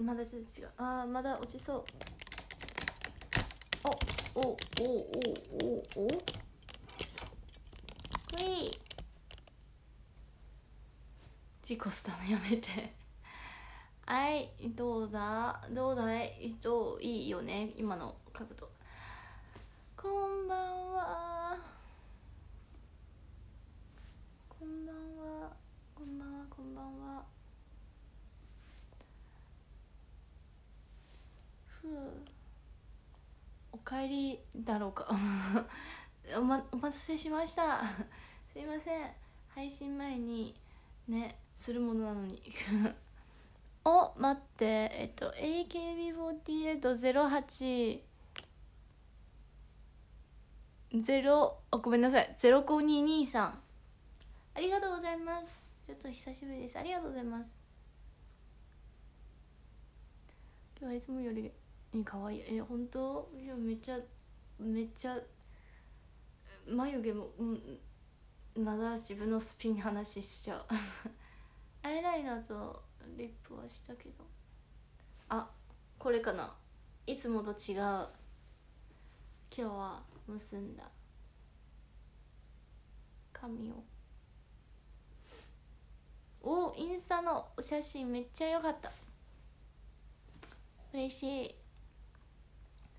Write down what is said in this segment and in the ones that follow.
まだちょっと違う。あーまだ落ちそう。おおおおおお。おほい事故したのやめて。はいどうだ？どうだい？どういいよね今の角度こんばんはこんばんはこんばんはこんばんはふうおかえりだろうかお,、しました。すいません。配信前にねするものなのに。お待って。えっと AKB4808 ゼロあごめんなさい。0522さんありがとうございます。ちょっと久しぶりです。ありがとうございます。今日はいつもより可愛い。え本当？いやめっちゃめっちゃ眉毛も、うん、まだ自分のスピン話しちゃう。アイライナーとリップはしたけど。あこれかな。いつもと違う。今日は結んだ。髪を。おインスタのお写真めっちゃ良かった。嬉しい。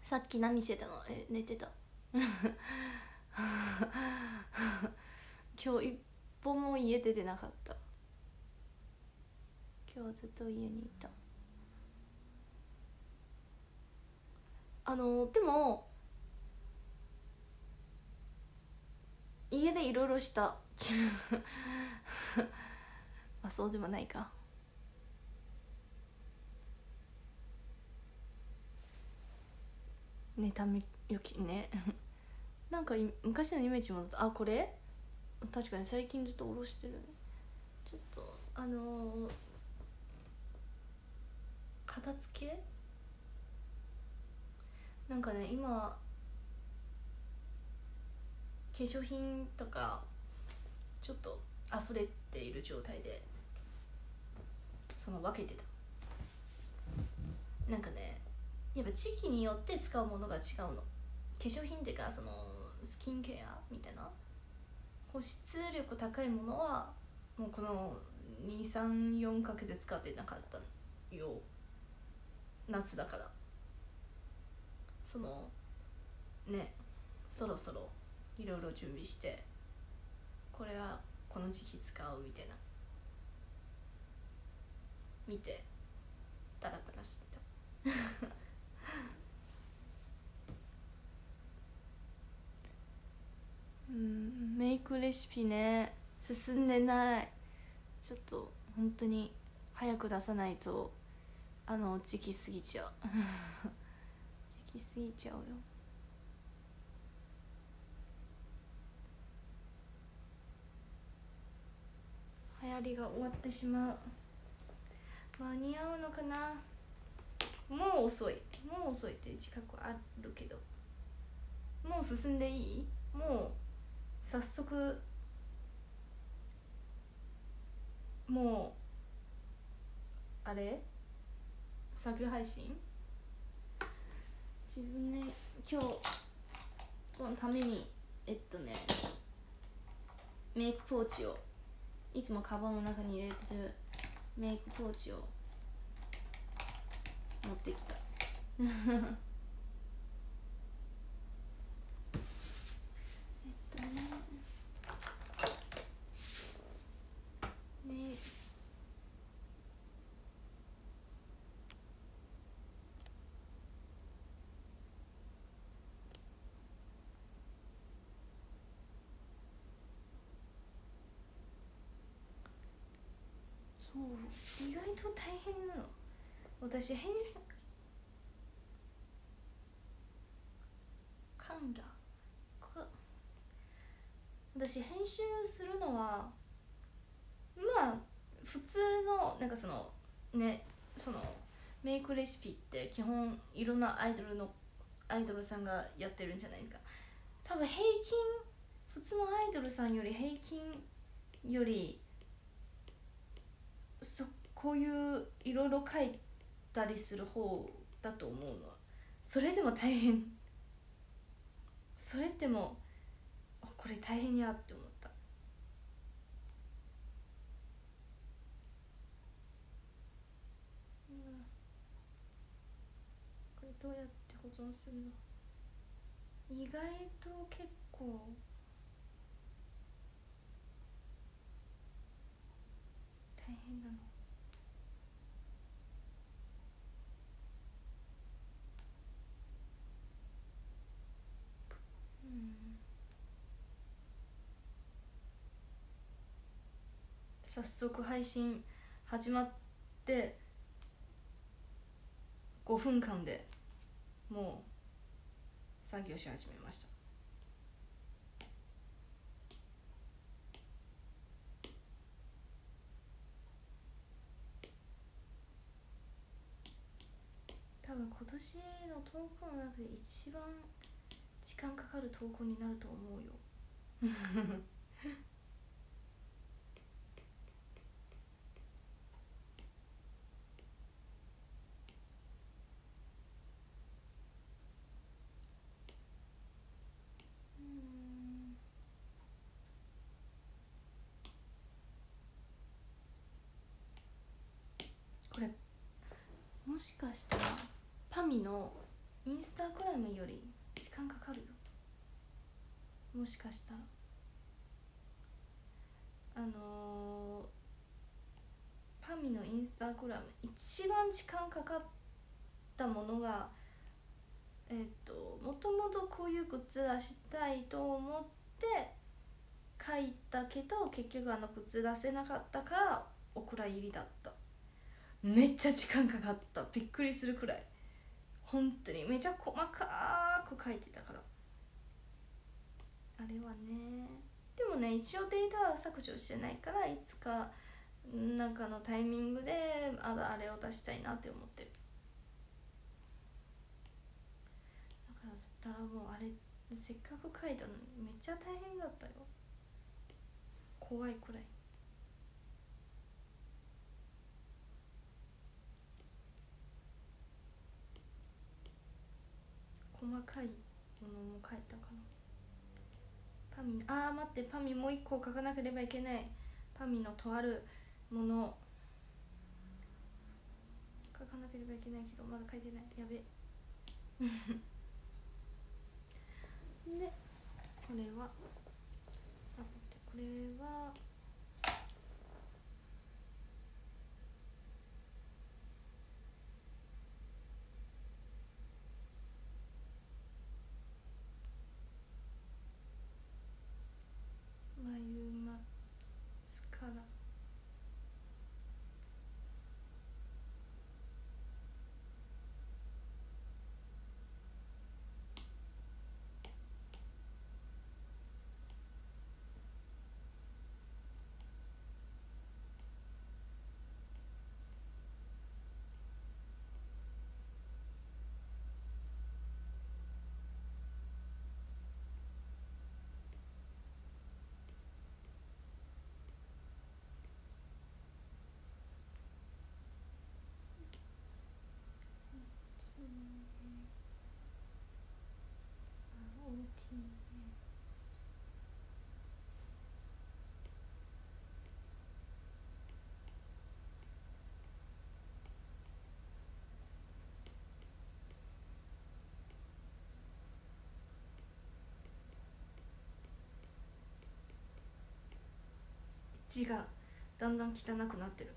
さっき何してたの？え寝てた。今日一歩も家出てなかった。今日ずっと家にいた。あのでも家でいろいろした。まあそうでもないか。ねためよきね。なんか昔のイメージもあこれ？確かに最近ずっと下ろしてるね。ちょっとあのー、片付け？なんかね今化粧品とかちょっと溢れている状態でその分けてた。なんかねやっぱ時期によって使うものが違うの。化粧品っていうかそのスキンケアみたいな。保湿力高いものはもうこの234か月使ってなかったよ。夏だから。そのねそろそろいろいろ準備して。これはこの時期使うみたいな。見てダラダラしてた。うんメイクレシピね。進んでない。ちょっと本当に早く出さないと。あの時期過ぎちゃう。時期過ぎちゃうよ。流行りが終わってしまう。間に合うのかな。もう遅い。もう遅いって自覚あるけど。もう進んでいい？もう早速もうあれ？作業配信？自分ね今日このためにえっとねメイクポーチをいつもカバンの中に入れてるメイクポーチを持ってきたえっとね。そう。意外と大変なの。私編集カンガこ私編集するのはまあ普通のなんかそのねそのメイクレシピって基本いろんなアイドルのアイドルさんがやってるんじゃないですか。多分平均普通のアイドルさんより平均よりそこういういろいろ書いたりする方だと思うの。それでも大変。それでもこれ大変やって思った。これどうやって保存するの？意外と結構。大変なの。早速配信始まって5分間でもう作業し始めました。多分今年の投稿の中で一番時間かかる投稿になると思うよ。かしたらパミのインスタグラムより時間かかるよ。もしかしたら。あのーパミのインスタグラム一番時間かかったものがえっ、ともともとこういうグッズ出したいと思って書いたけど結局あのグッズ出せなかったからお蔵入りだった。めっちゃ時間かかった。びっくりするくらい。本当に。めちゃ細かく書いてたから。あれはね。でもね一応データは削除してないからいつかなんかのタイミングでああれを出したいなって思ってる。だからそしたらもうあれせっかく書いたのにめっちゃ大変だったよ。怖いくらい。細かいものも書いたかな。パミあー待ってパミもう一個書かなければいけない。パミのとあるもの。書かなければいけないけどまだ書いてない。やべ。でこれはこれは眉マスカラ青 T 字がだん。だん。汚くなってる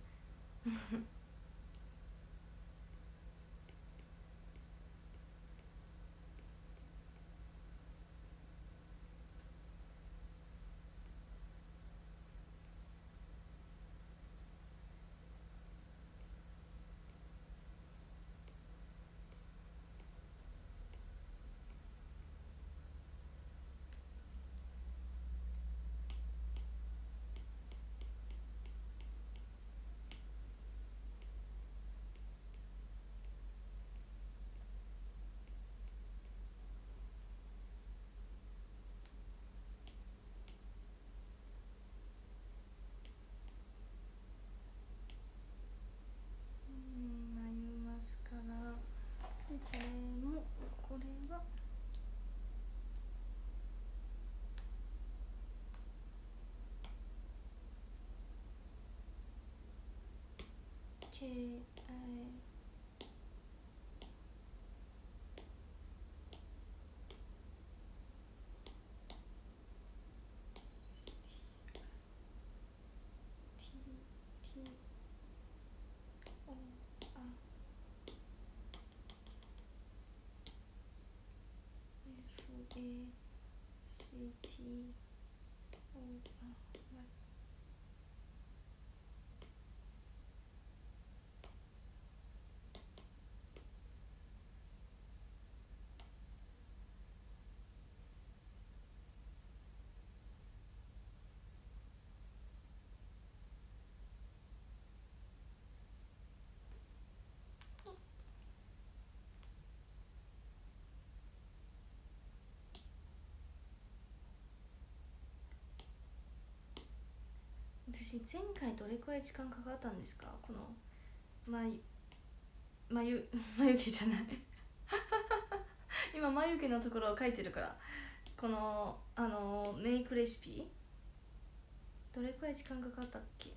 KITTOR FA CT 私前回どれくらい時間かかったんですか？この眉眉 眉毛じゃない。今眉毛のところを書いてるから。このあのメイクレシピ？どれくらい時間かかったっけ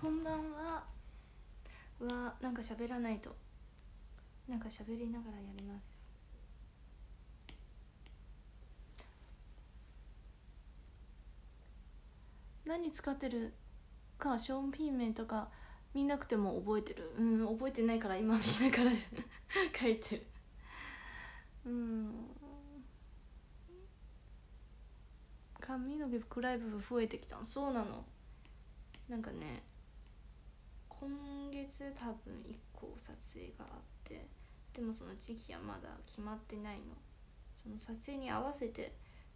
こんばんははなんか喋らないと。なんか喋りながらやります。何使ってるかショーンピーメンとか見なくても覚えてる。うん覚えてないから今見ながら書いてる。うん。髪の毛暗い部分増えてきた。そうなの。なんかね今月多分1個撮影があってでもその時期はまだ決まってないの。その撮影に合わせて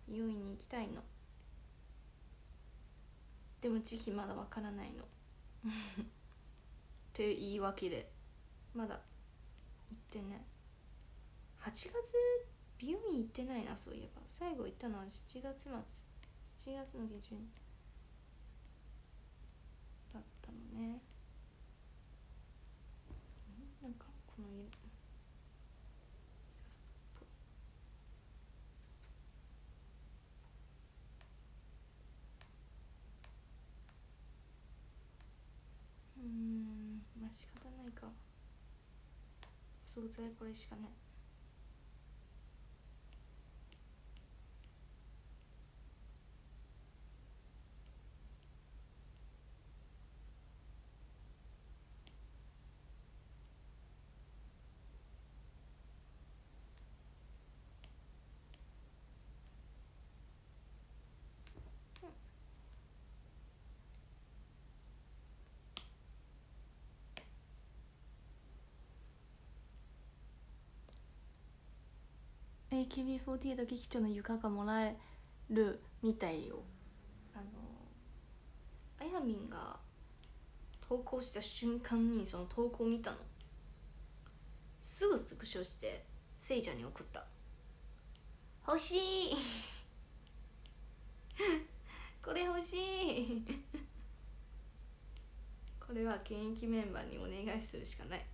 美容院に行きたいの。でも時期まだわからないの。という言い訳でまだ行ってない。8月美容院行ってないなそういえば。最後行ったのは7月末。7月の下旬だったのね。なんかこの色うんまあ仕方ないか。素材これしかない。AKB48 劇場の床がもらえるみたいよ。あのあやみんが投稿した瞬間にその投稿を見たの。すぐスクショしてせいちゃんに送った。欲しい。これ欲しい。これは現役メンバーにお願いするしかない。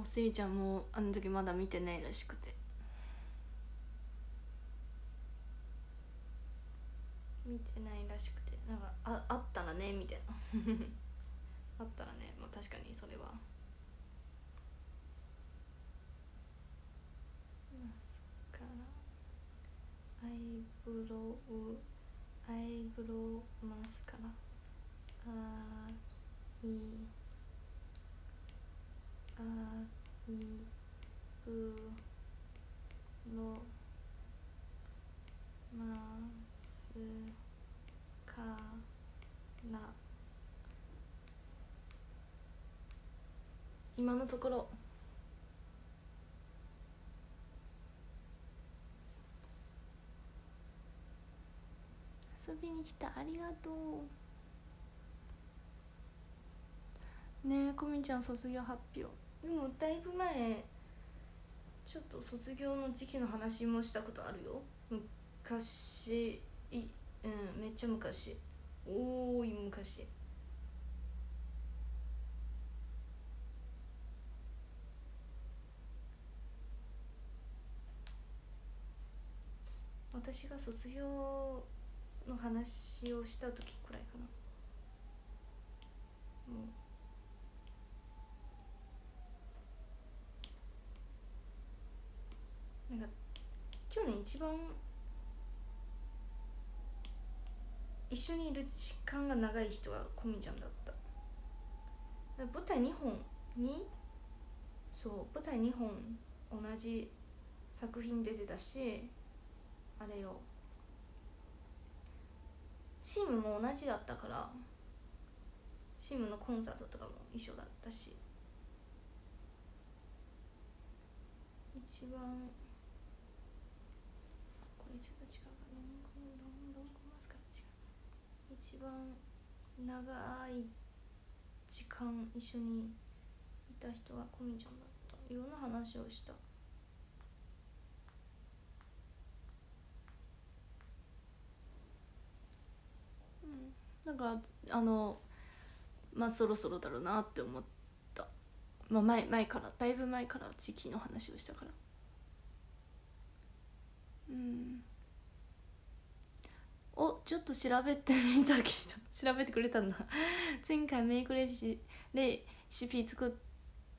もうせいちゃんもあの時まだ見てないらしくて。見てないらしくてなんかああったらねみたいな。あったらね まあ確かにそれは。マスカラアイブロウアイブロウマスカラあーいい。いうのますかな今のところ遊びに来てありがとうねえこみちゃん卒業発表でもだいぶ前ちょっと卒業の時期の話もしたことあるよ。昔いうんめっちゃ昔。多い昔。私が卒業の話をした時くらいかな。もうなんか去年一番一緒にいる時間が長い人はコミちゃんだった。舞台2本にそう舞台2本同じ作品出てたしあれよ。チームも同じだったからチームのコンサートとかも一緒だったし。一番これちょっと違うかロングロンロングマスカ違う一番長い時間一緒にいた人はコミちゃんだったいろんな話をしたなんかあのまあそろそろだろうなって思ったまあ前前からだいぶ前から時期の話をしたからうん。おちょっと調べてみたけど。調べてくれたんだ。前回メイクレシレシピ作っ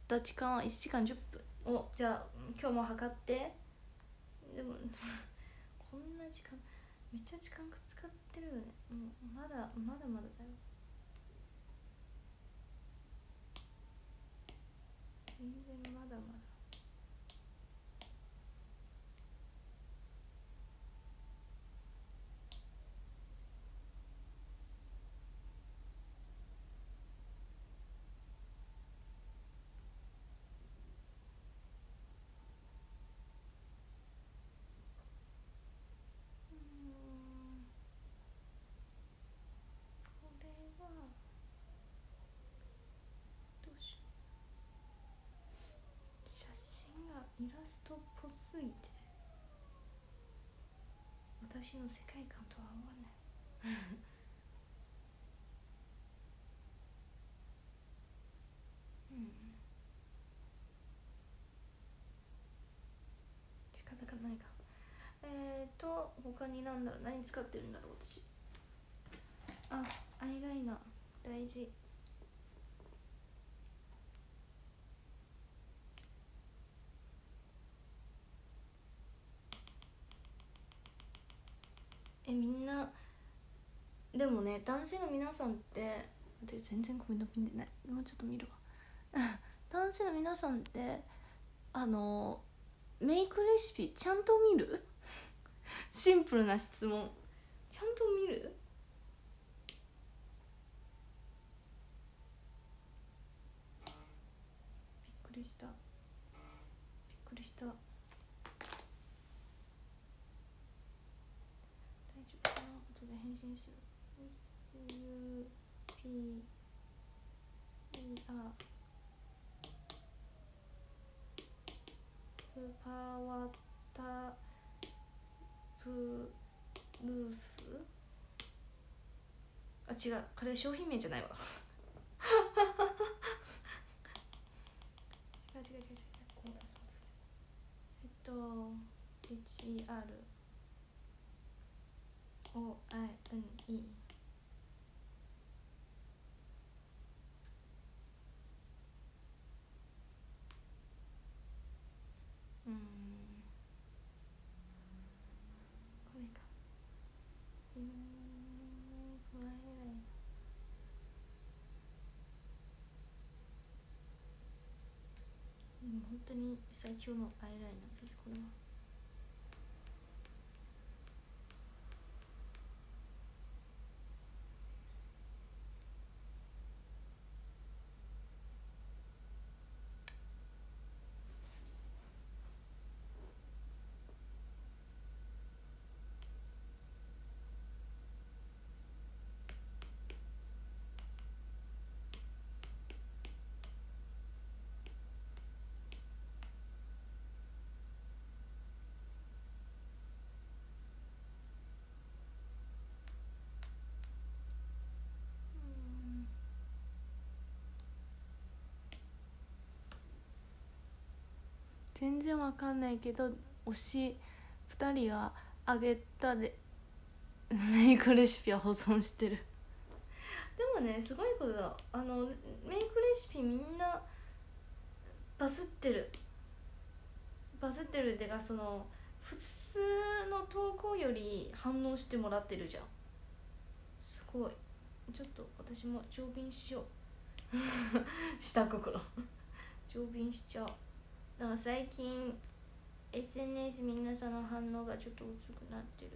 た時間は1時間10分。おじゃあ今日も測って。でも こんな時間めっちゃ時間使ってるよね。もうまだまだまだだよ。全然まだまだうんこれはどうしよう写真がイラストっぽすぎて。私の世界観とは合わない。うん。仕方がないか。えーと他になんだろう。何使ってるんだろう私。あアイライナー。大事。えみんなでもね男性の皆さんってで全然コメント見てない。もうちょっと見るわ。男性の皆さんってあのメイクレシピちゃんと見る？シンプルな質問。ちゃんと見る？びっくりした。びっくりした大丈夫かな後で返信する U P E R スーパーワタプルーフ。あ違う。これ商品名じゃないわ。違う違う違う違う。待たせ待たせえっと HER OINE うんこれか。うんこれうん本当に最強のアイライナーですこれは。全然わかんないけど推し2人があげたレ メイクレシピは保存してる。でもねすごいことだ。あのメイクレシピみんなバズってる。バズってるってかその普通の投稿より反応してもらってるじゃん。すごい。ちょっと私も常便しよう。下心。常便しちゃう。でも最近 SNS みんなさんの反応がちょっと薄くなってる。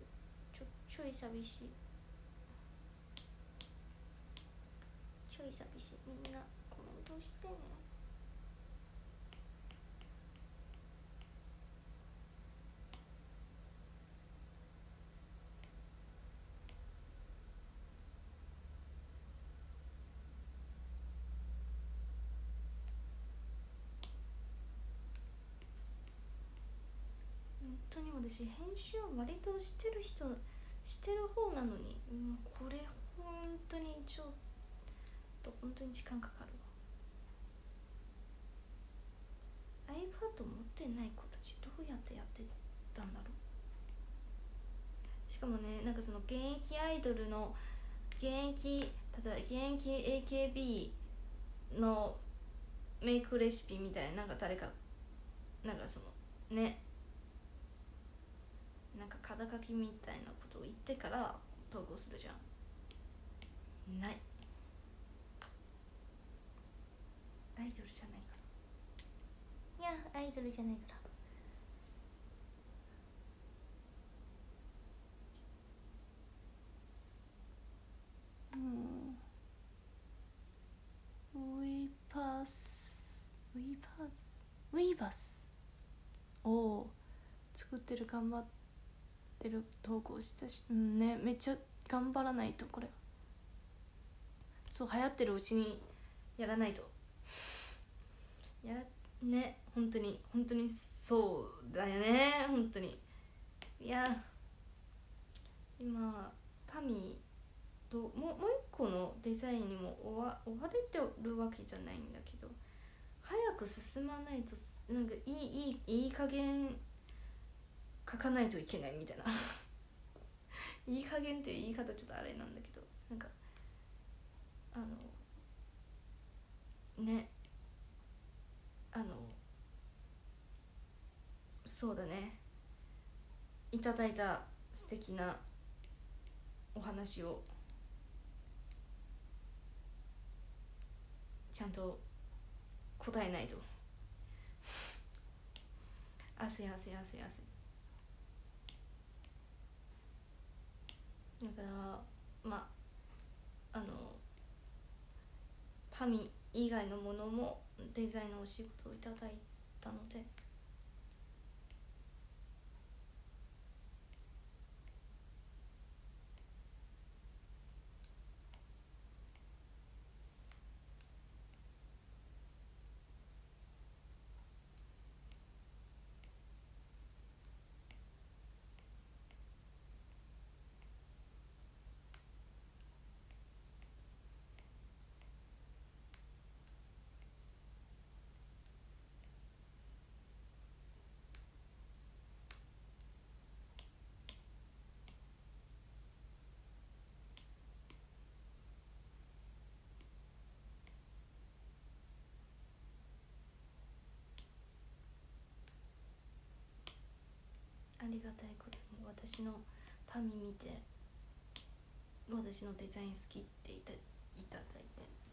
ちょちょい寂しい。ちょい寂しい。みんなコメントしてね本当に私編集は割としてる人してる方なのにもうこれ本当にちょっと本当に時間かかるわ。iPad 持ってない子たちどうやってやってたんだろう。しかもねなんかその現役アイドルの現役例えば現役 AKB のメイクレシピみたいななんか誰かなんかそのねなんか肩書きみたいなことを言ってから投稿するじゃん。ない。アイドルじゃないから。いやアイドルじゃないから。うんウィーパースウィーパースウィバスおお作ってる頑張っててる投稿したしうんねめっちゃ頑張らないとこれ。そう流行ってるうちにやらないと。やらね本当に本当にそうだよね。本当に。いや今パミともうもう一個のデザインにも追わ追われてるわけじゃないんだけど早く進まないとなんかいいいいいい加減書かないといけないみたいな。いい加減っていう言い方ちょっとあれなんだけど。なんかあのね。あのそうだね。いただいた素敵なお話を。ちゃんと答えないと。汗汗汗汗。だからまああのパミ以外のものもデザインのお仕事をいただいたので。ありがたいことに私のパミ見て私のデザイン好きっていたいただいて。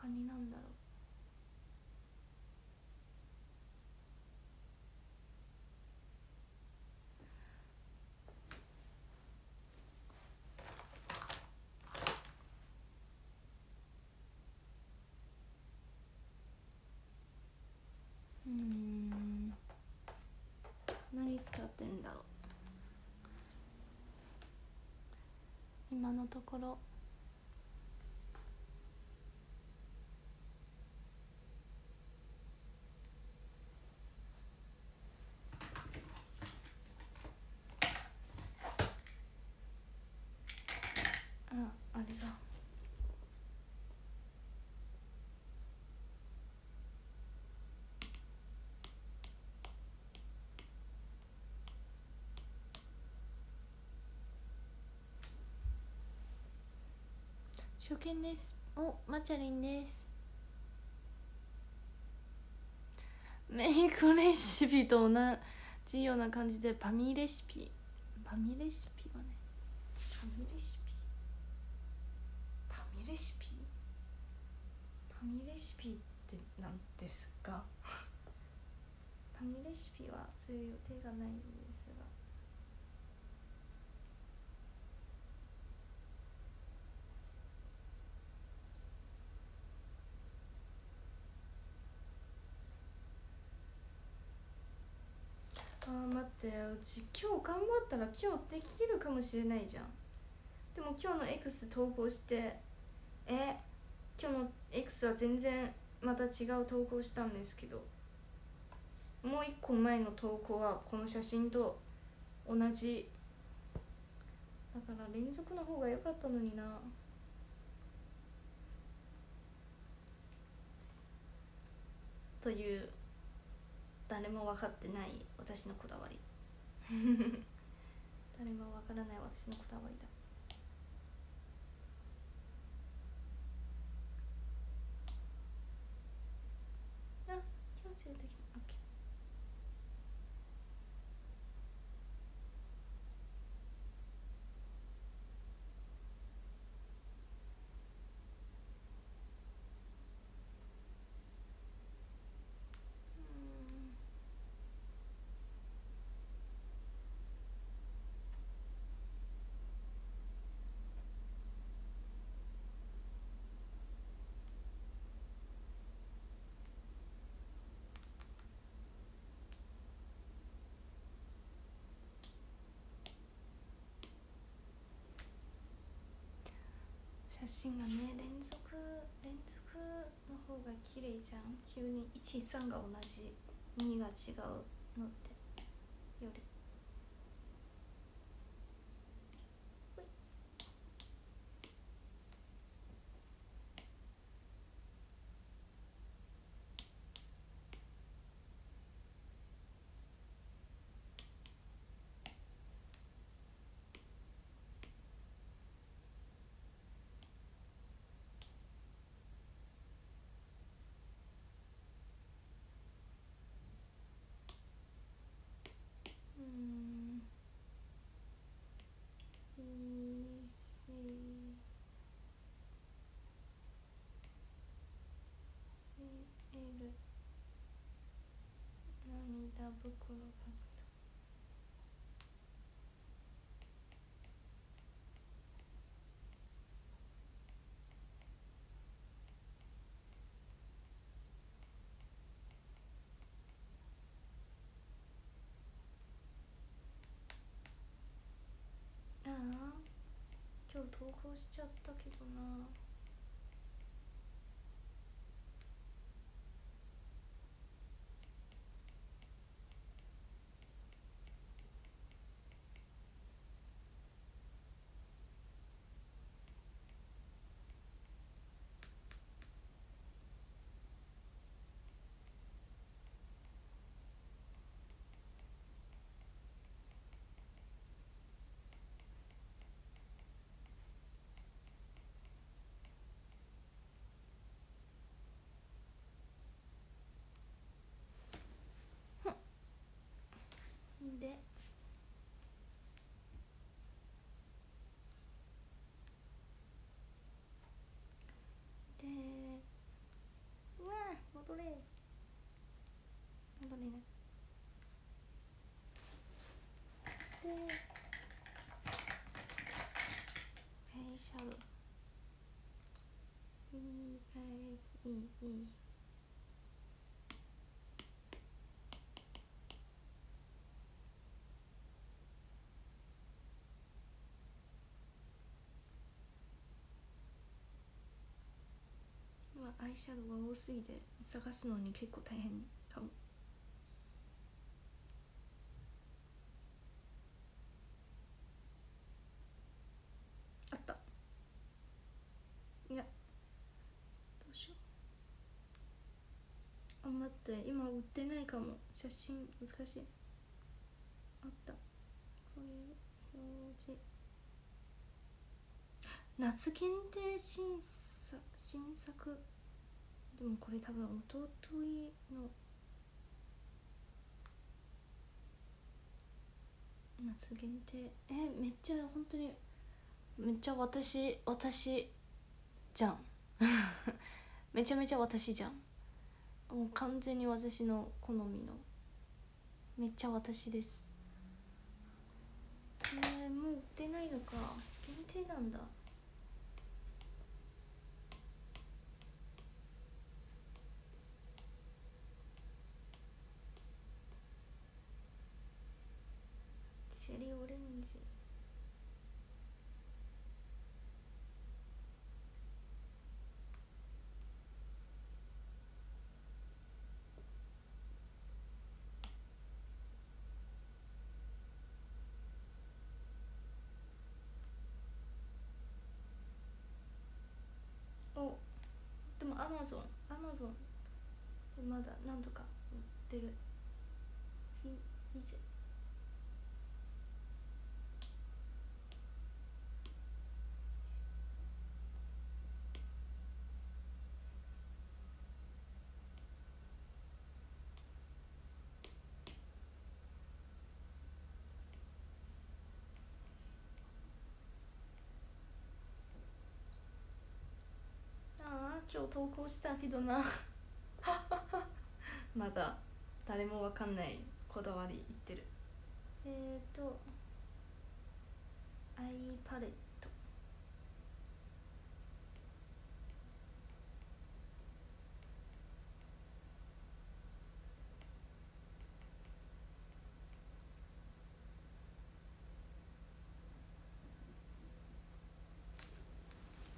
他になんだろう？うん。何使ってるんだろう？今のところ。初見です。おマチャリンです。メイクレシピと同じような感じでパミレシピ。パミレシピはねパミレシピ？パミレシピ？パミレシピって何ですか？パミレシピはそういう予定がないんですがあ待ってうち今日頑張ったら今日できるかもしれないじゃん。でも今日の X 投稿してえ今日の X は全然また違う投稿したんですけどもう一個前の投稿はこの写真と同じ。だから連続の方が良かったのにな。という誰も分かってない私のこだわり。誰も分からない私のこだわりだあ気持ちができないオッケーうん写真がね連続連続の方が綺麗じゃん。急に13が同じ。2が違うのって。よりほいうんいいしシエル涙袋パクトああ今日投稿しちゃったけどなででうわ戻れ戻れねでフェイシャル ESEE フアイシャドウが多すぎて探すのに結構大変かもあった。いや。どうしよう。あ待って。今売ってないかも。写真難しい。あった。こういう表示。夏限定審査新作。でもこれ多分おとといの夏限定えめっちゃ本当にめっちゃ私私じゃん。めちゃめちゃ私じゃん。もう完全に私の好みの。めっちゃ私です。えー、もう売ってないのか。限定なんだ。チェリーオレンジおでもアマゾンアマゾンまだなんとか売ってるフィフ今日投稿したけどな。まだ誰もわかんないこだわり言ってる。えっ、ー、とアイパレット。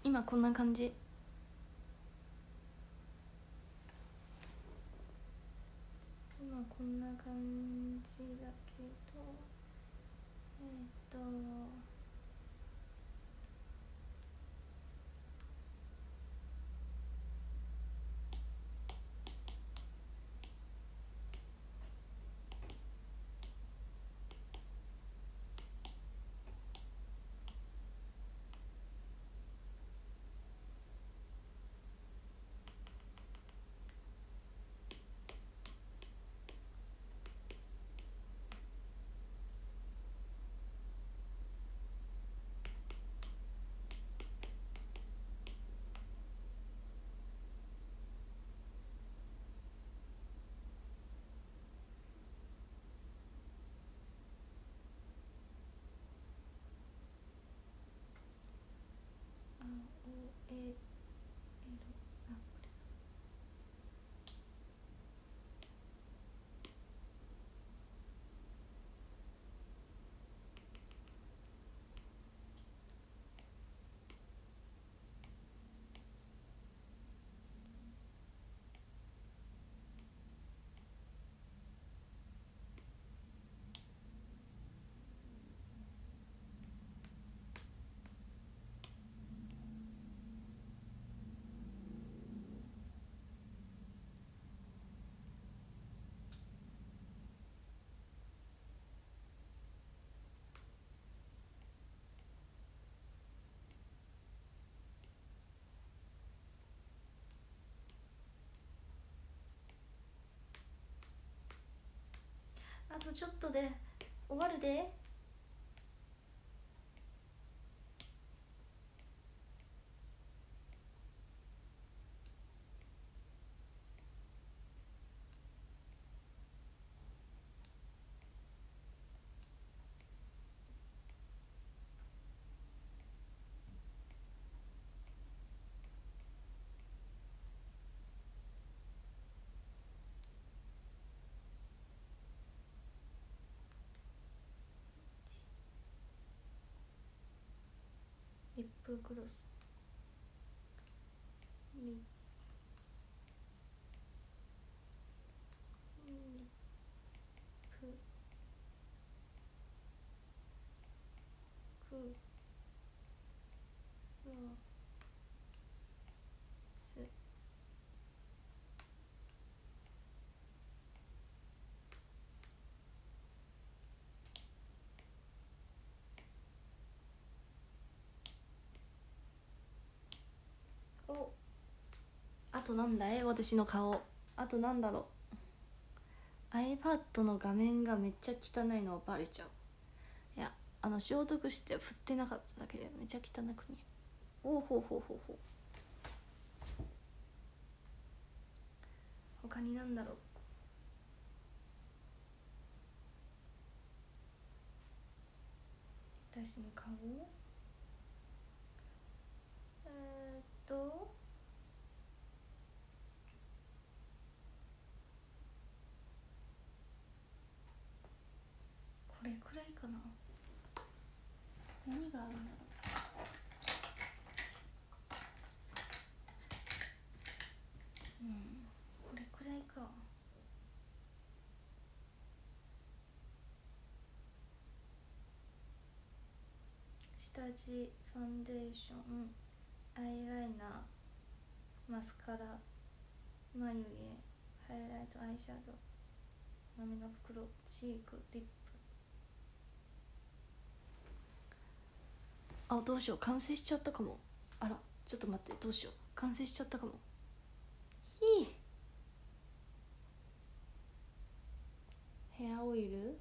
今こんな感じ um あとちょっとで終わるで。リップグロスリッすおあとなんだい？私の顔。あとなんだろう？iPad の画面がめっちゃ汚いのバレちゃう。いやあの消毒して振ってなかっただけでめっちゃ汚く見える。おうほうほうほうほう。他になんだろう？私の顔？えー、っとこれくらいかな何があるんだろううんこれくらいか下地ファンデーションアイライナーマスカラ眉毛ハイライトアイシャドウ涙袋チークリップ。あどうしよう。完成しちゃったかも。あらちょっと待ってどうしよう。完成しちゃったかも。ヘアオイル？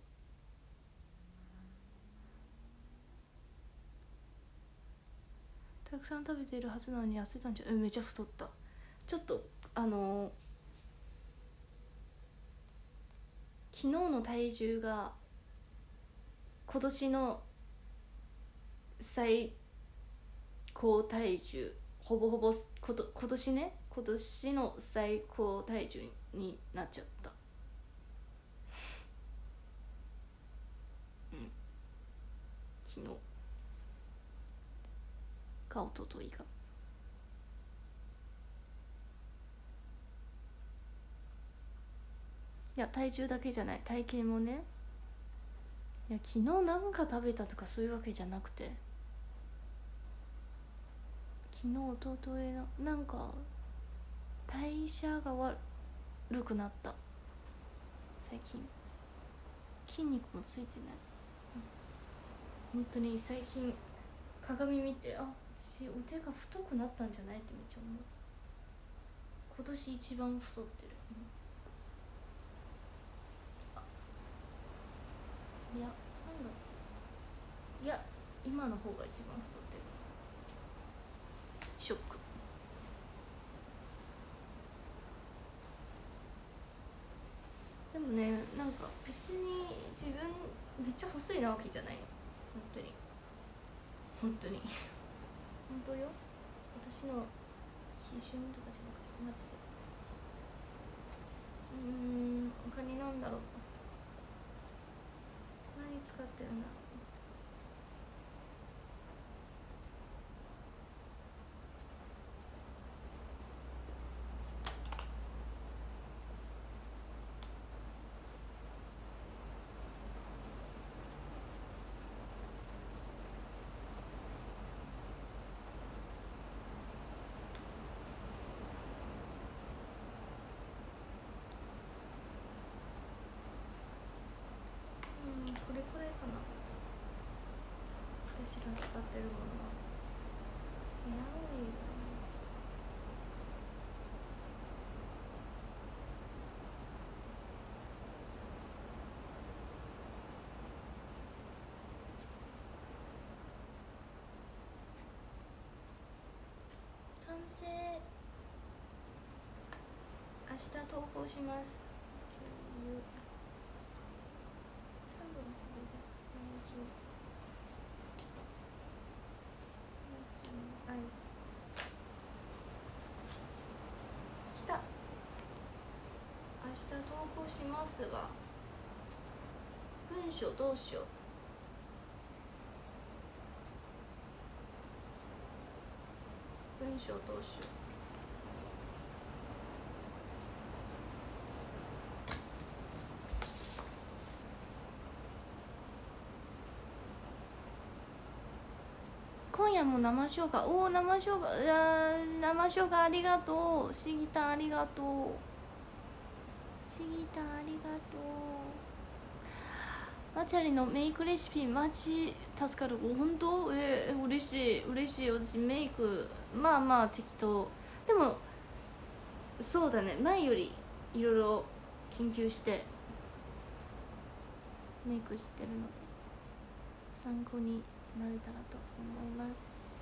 たくさん食べているはずなのに痩せたんじゃうんめちゃ太った。ちょっとあのー昨日の体重が今年の最高体重ほぼほぼこと今年ね今年の最高体重になっちゃった。うん。昨日。か一昨日かいや体重だけじゃない。体型もね。いや昨日なんか食べたとかそういうわけじゃなくて。昨日一昨日のなんか代謝が悪くなった。最近。筋肉もついてない、うん、本当に最近鏡見てあ私お手が太くなったんじゃないってめっちゃ思う。今年一番太ってる、うん。いや3月。いや今の方が一番太ってる。ショック。でもねなんか別に自分めっちゃ細いなわけじゃないよ。本当に。本当に。本当よ。私の基準とかじゃなくてマジで。うーん他に何だろう。何使ってるんだろううんこれくらいかな私が使ってるものはヘアオイル完成明日投稿します共有多分これで大丈夫はい来た投稿しますが文章どうしよう。文章どうしよう。今夜もう生生姜おお生生姜あ生生姜ありがとう。しぎたありがとう。ありがとう。マチャリのメイクレシピマジ助かる。お本当？えー、嬉しい。嬉しい。私メイク。まあまあ適当。でもそうだね。前よりいろいろ研究して。メイクしてるの。で参考になれたらと思います。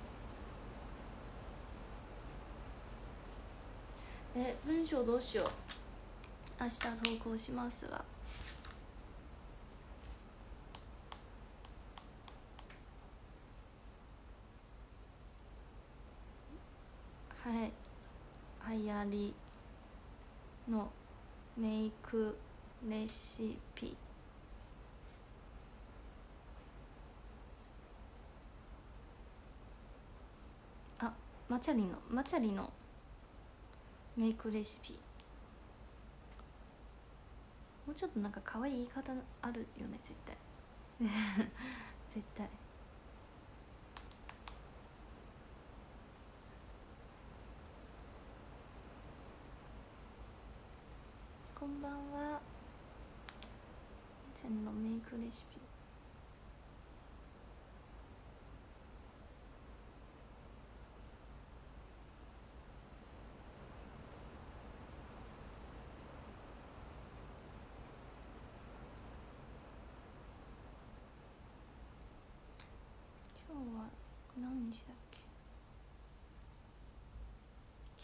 え文章どうしよう。明日投稿しますが。はい。流行りのメイクレシピ。あマチャリのマチャリのメイクレシピ。もうちょっとなんか可愛い言い方あるよね絶対。絶対。こんばんは。ちゃんのメイクレシピ今日は何日だっけ？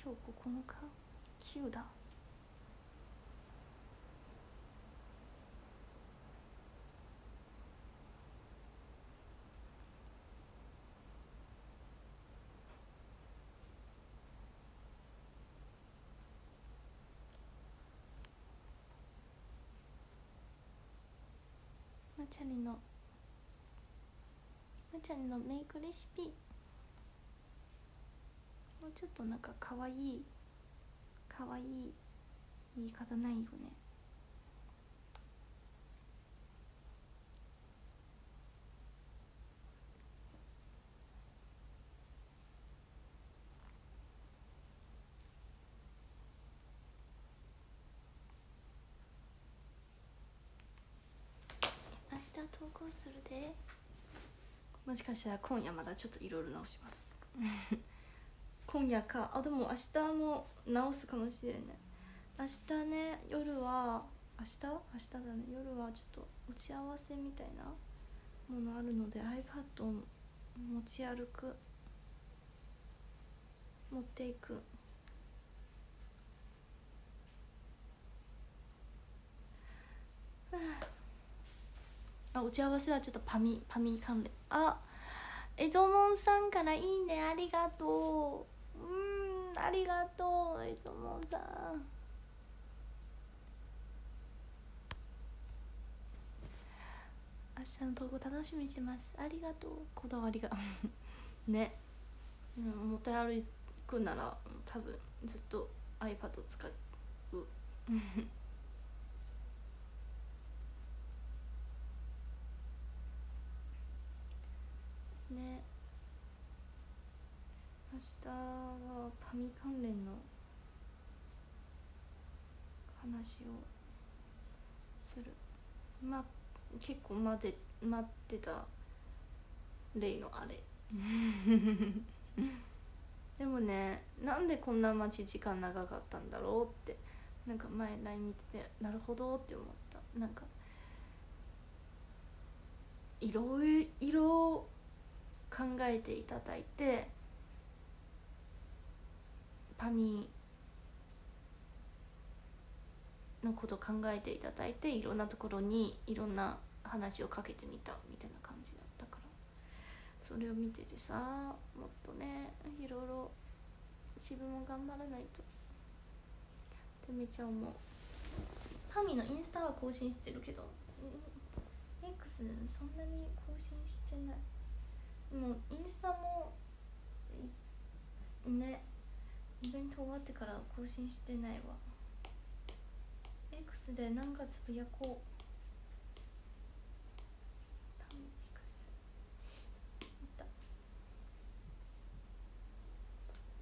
今日9日9だ。まちゃりのまちゃりのメイクレシピもうちょっとなんかかわいいかわいい言い方ないよね。明日投稿するで。もしかしたら今夜まだちょっといろいろ直します 今夜か。あでも明日も直すかもしれない。明日ね夜は明日？明日だね。夜はちょっと打ち合わせみたいなものあるので iPad を持ち歩く。持っていく。あ打ち合わせはちょっとパミパミ関連。あエゾモンさんからいいね。ありがとう。ありがとうエゾモンさん。明日の投稿楽しみにしてますありがとうこだわりがねうん持って歩くなら多分ずっと iPad 使う。ね明日はパミ関連の話をする。ま結構待って待ってた例のあれ。でもねなんでこんな待ち時間長かったんだろうって。なんか前 LINE 見ててなるほどって思った。なんかいろいろ考えていただいてパミのこと考えていただいていろんなところにいろんな話をかけてみたみたいな感じだったからそれを見ててさもっとねいろいろ自分も頑張らないとってめちゃ思うパミのインスタは更新してるけど X そんなに更新してないもうインスタもねイベント終わってから更新してないわ。X で何かつぶやこう。X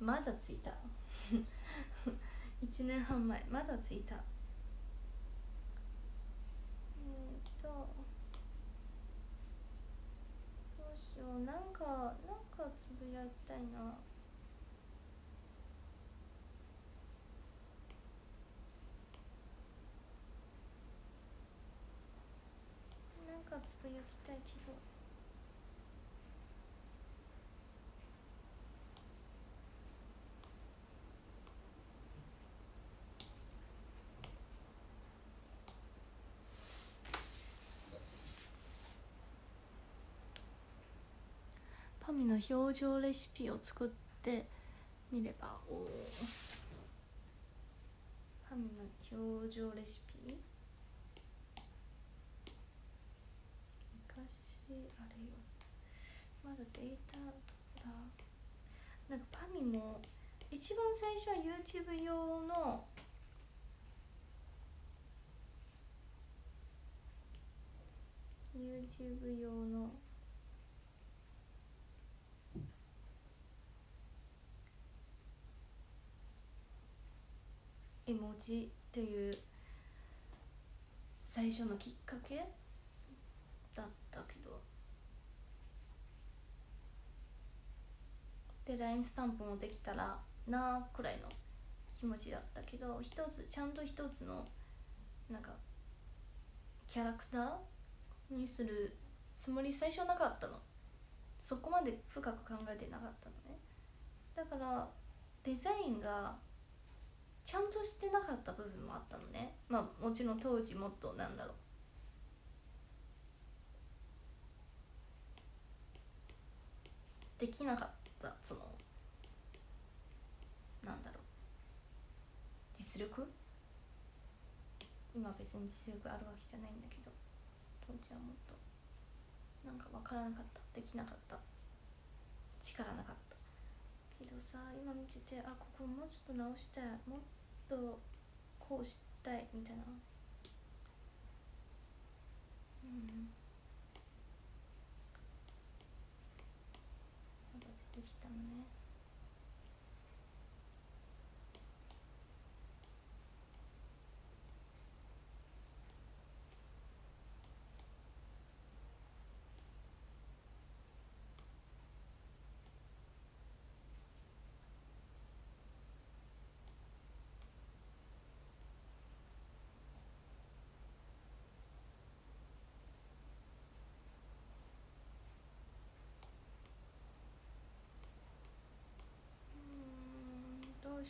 まだついた。1年半前。まだついた。え、っとどうしよう。なんかなんかつぶやきたいな。なんかつぶやきたいけど。パミの表情レシピを作ってみれば。おパミの表情レシピ昔あれよまだデータどこだなんかパミも一番最初は YouTube 用の「YouTube 用の絵文字っていう最初のきっかけだったけどで LINE スタンプもできたらなくらいの気持ちだったけど一つちゃんと一つのなんかキャラクターにするつもり最初なかったの。そこまで深く考えてなかったのね。だからデザインがちゃんとしてなかった部分もあったのね。まあもちろん当時もっとなんだろう。できなかった。たそのなんだろう。実力？今別に実力あるわけじゃないんだけど当時はもっとなんか分からなかったできなかった。力なかった。けどさ今見ててあここもうちょっと直したい。もっとこうしたいみたいな。うん。できたのね。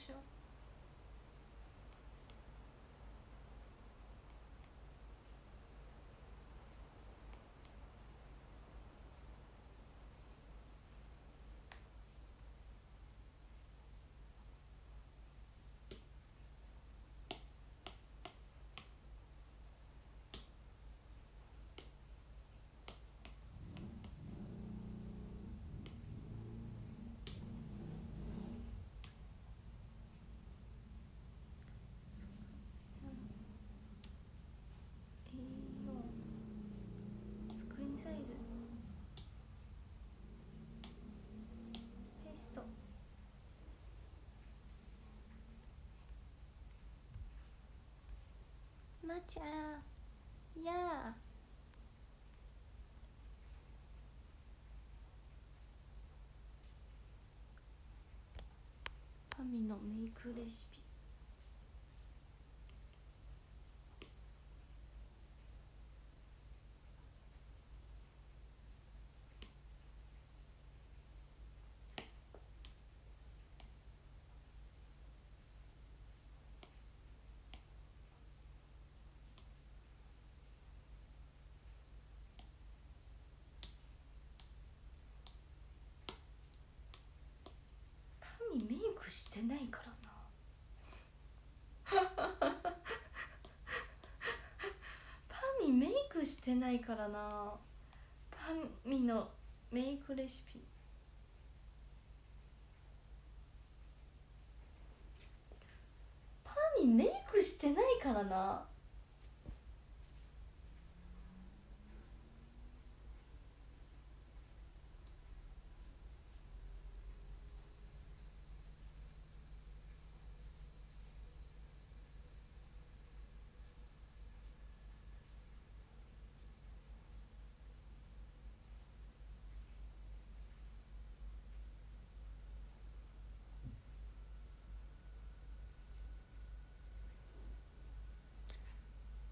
うんどうしようえーもうスクリーンサイズ。ペースト。まちゃんやあパミのメイクレシピパミメイクしてないからな。パミメイクしてないからな。パミのメイクレシピ。パミメイクしてないからな。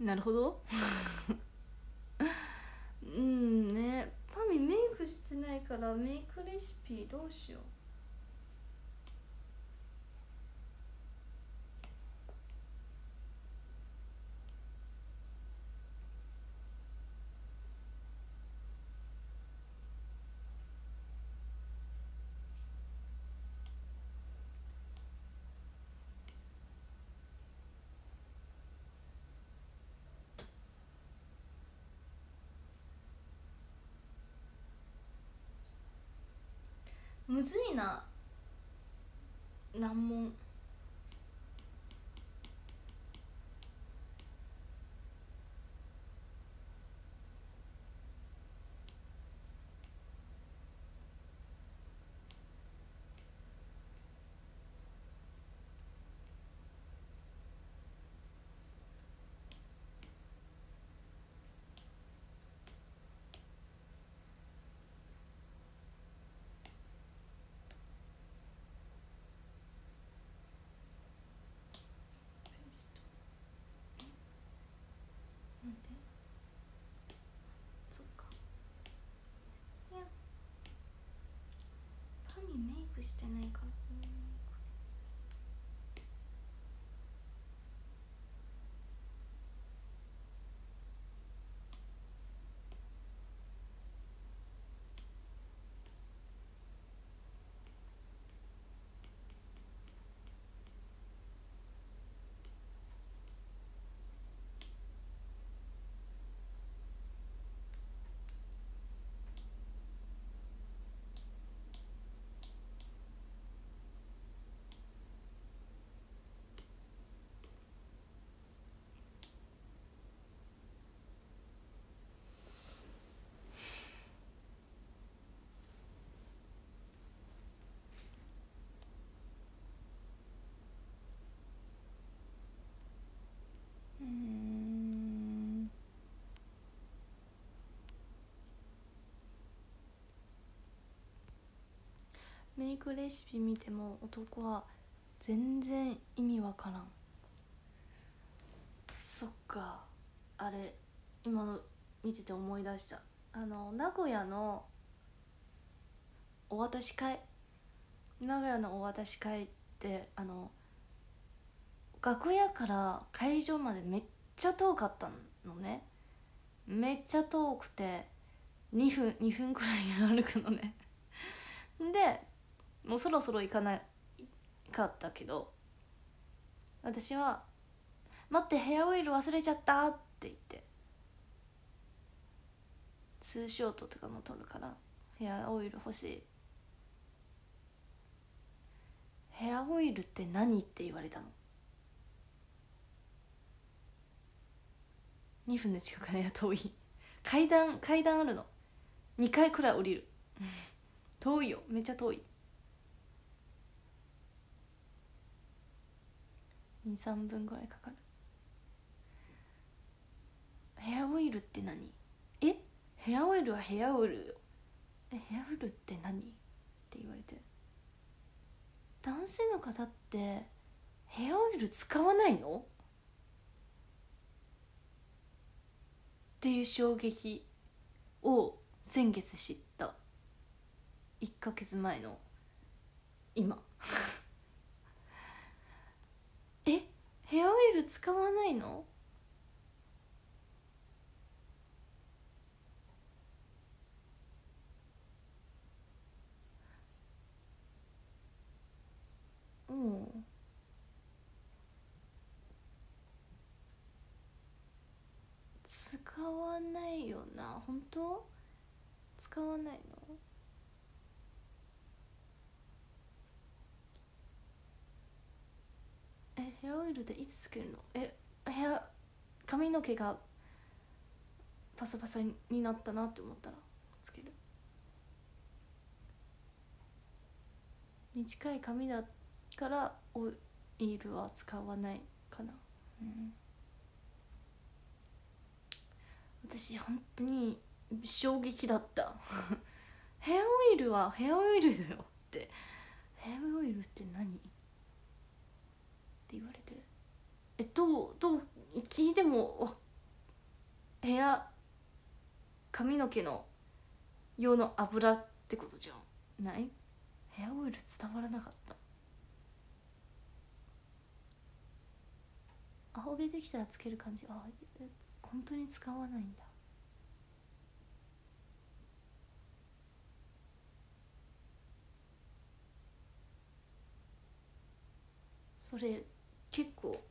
なるほど。うんね。パミメイクしてないからメイクレシピどうしよう。むずいな難問なんでそっかいやパミメイクしてないからメイクレシピ見ても男は全然意味わからん。そっか。あれ今の見てて思い出した。あの名古屋のお渡し会。名古屋のお渡し会ってあの楽屋から会場までめっちゃ遠かったのね。めっちゃ遠くて2分2分くらい歩くのね。でもうそろそろ行かないかったけど私は「待ってヘアオイル忘れちゃった」って言ってツーショットとかも撮るからヘアオイル欲しい。ヘアオイルって何って言われたの？2分で近くないや遠い。階段階段あるの。2階くらい降りる。遠いよ。めっちゃ遠い。23分ぐらいかかる。ヘアオイルって何？え？ヘアオイルはヘアオイルよ。えヘアオイルって何？って言われて男性の方ってヘアオイル使わないの？っていう衝撃を先月知った。1ヶ月前の今 えヘアオイル使わないの？うん。使わないよな。本当？使わないの？えヘアオイルでいつつけるの？えヘア髪の毛がパサパサになったなって思ったらつける。に近い髪だからオイルは使わないかな。うん。私本当に衝撃だった。ヘアオイルはヘアオイルだよって。ヘアオイルって何？って言われて。えどうどう聞いてもわヘア髪の毛の用の油ってことじゃんない？ヘアオイル伝わらなかった。青毛できたらつける感じ。あ本当に使わないんだ。それ結構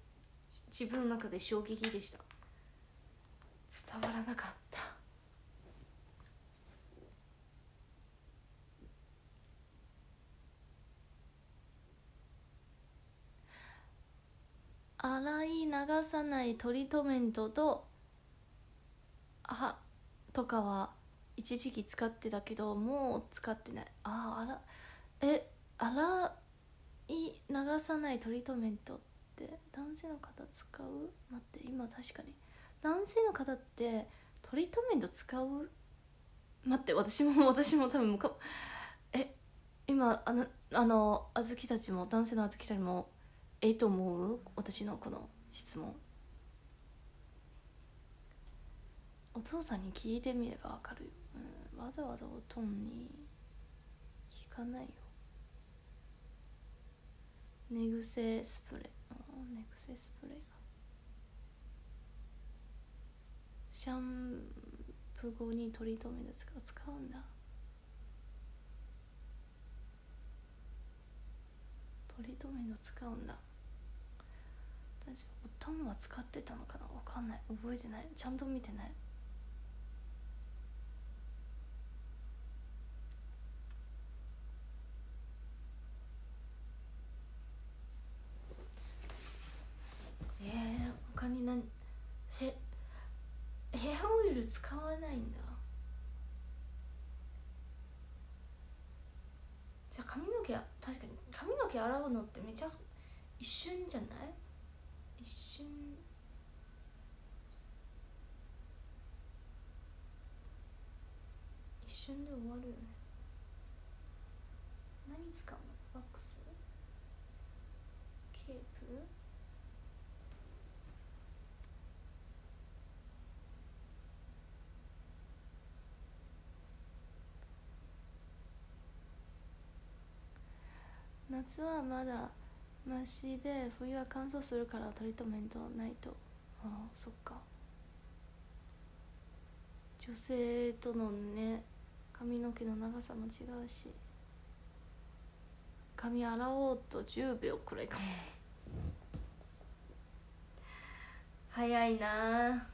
自分の中で衝撃でした。伝わらなかった。洗い流さないトリートメントとあとかは一時期使ってたけどもう使ってない。ああらえ洗い流さないトリートメントって男性の方使う？待って今確かに。男性の方ってトリートメント使う？待って私も 私も多分かえ今あのあのあずきたちも男性のあずきたちもええと思う？私のこの質問。お父さんに聞いてみればわかるよ、うん、わざわざおとんに聞かないよ。寝癖スプレー。寝癖スプレーがシャンプー後にトリートメント使うんだ。トリートメント使うんだ。私おたんは使ってたのかな？わかんない。覚えてない。ちゃんと見てない。他に何？へヘアオイル使わないんだ。じゃあ髪の毛確かに髪の毛洗うのってめちゃ一瞬じゃない？一瞬。一瞬で終わるよね。何使うのワックスケープ夏はまだマシで冬は乾燥するからトリートメントないと。ああ。そっか。女性とのね髪の毛の長さも違うし。髪洗おうと10秒くらいかも。早いな。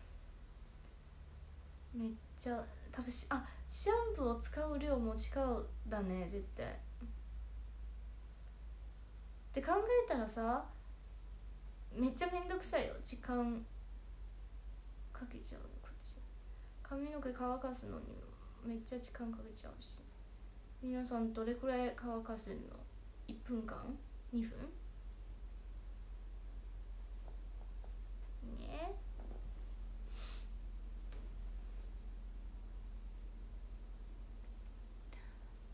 めっちゃ多分しあシャンプーを使う量も違うだね絶対って考えたらさめっちゃめんどくさいよ。時間かけちゃうこっち。髪の毛乾かすのにめっちゃ時間かけちゃうし。皆さんどれくらい乾かせるの？1分間？2分？ね。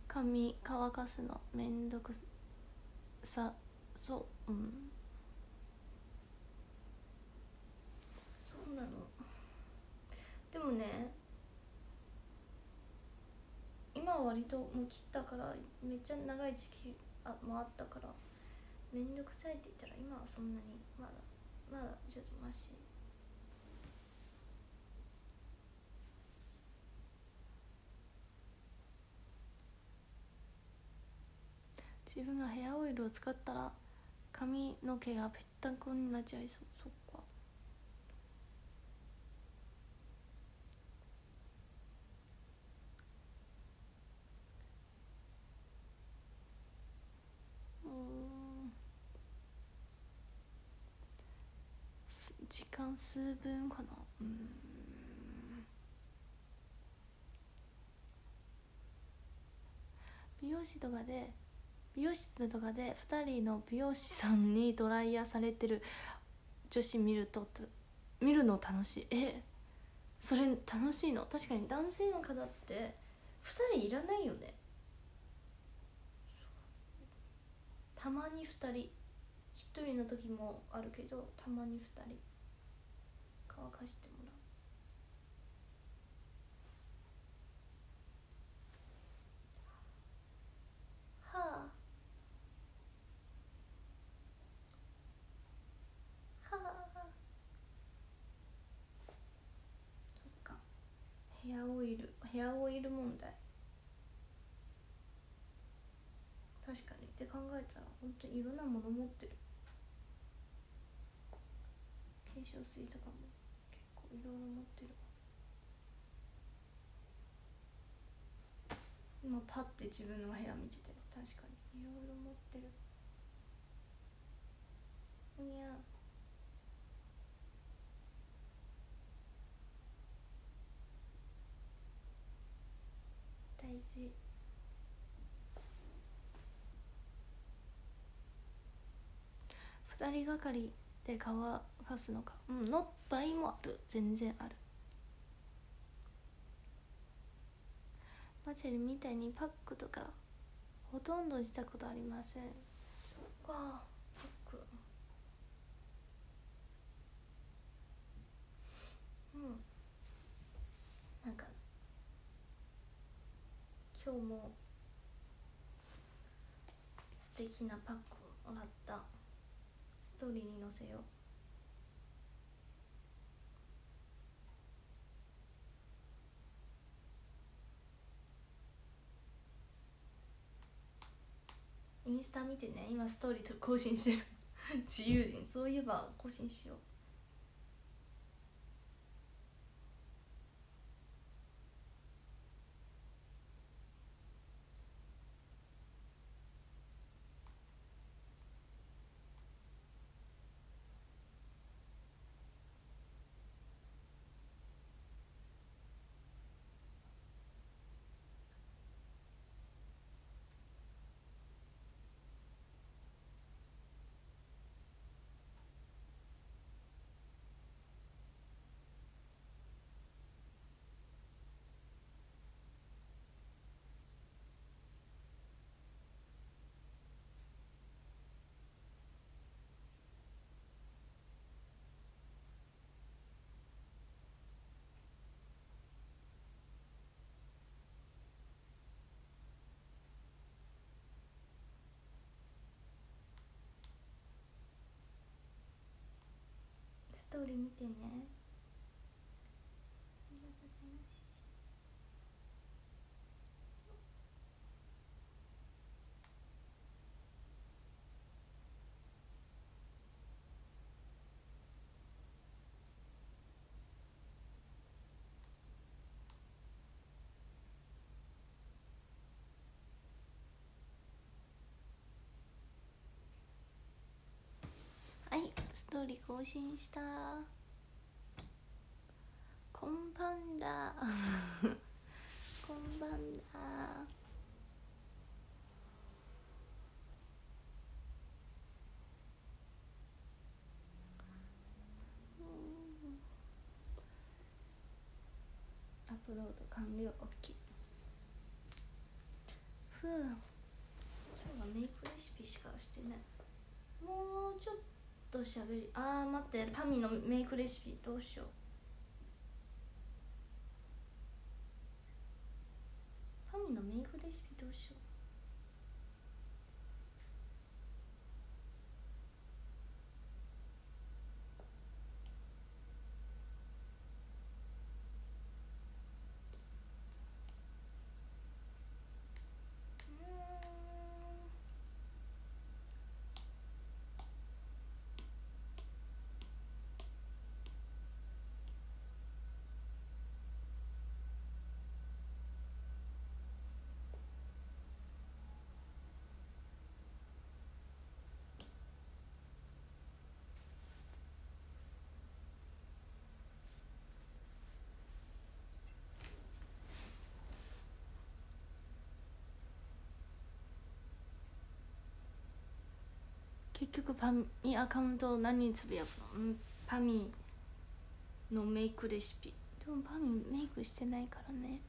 髪乾かすのめんどくさ。そううん。そうなの。でもね今は割ともう切ったからめっちゃ長い時期あもあったからめんどくさいって言ったら今はそんなにまだまだちょっとマシ。自分がヘアオイルを使ったら髪の毛がぺったんこになっちゃいそうそっか。うん。時間数分かな。うん。美容師とかで美容室とかで2人の美容師さんにドライヤーされてる女子見ると見るの楽しい。えそれ楽しいの？確かに男性の方って2人いらないよね。たまに2人。1人の時もあるけどたまに2人。乾かしてもらうヘアオイル問題。確かに。って考えたら本当にいろんなもの持ってる。化粧水とかも結構いろいろ持ってる今パッて自分の部屋見てて確かにいろいろ持ってるおにゃ大事二人がかりで乾かすのか。うんの場合もある。全然ある。マチェルみたいにパックとかほとんどしたことありません。そっかパック。うんか今日も素敵なパックをもらったストーリーに載せよう。インスタ見てね。今ストーリーと更新してる。自由人。そういえば更新しよう。ストーリー見てねありがとうございますはいストーリー更新した。こんばんだ。こんばんだ。アップロード完了。OK ふう。今日はメイクレシピしかしてない。もうちょっと。しゃべりあー待ってパミのメイクレシピどうしようパミのメイクレシピどうしよううーん結局パミアカウント何つぶやくの？パミのメイクレシピ。でもパミメイクしてないからね。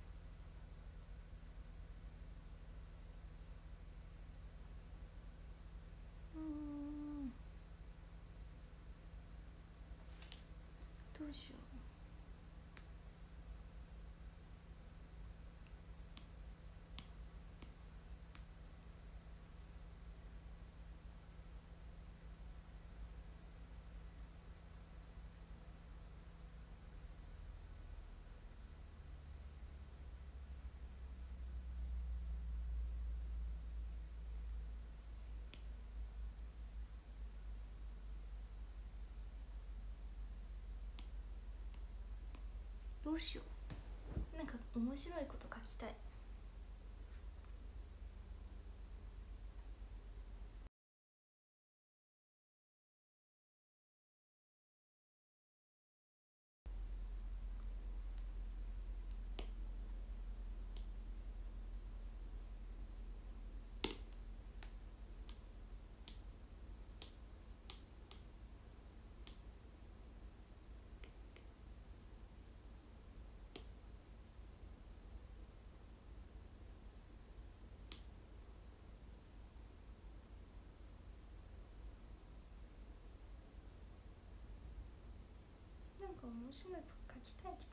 うしよう。なんか面白いこと書きたい。か面白いこと書きたいけ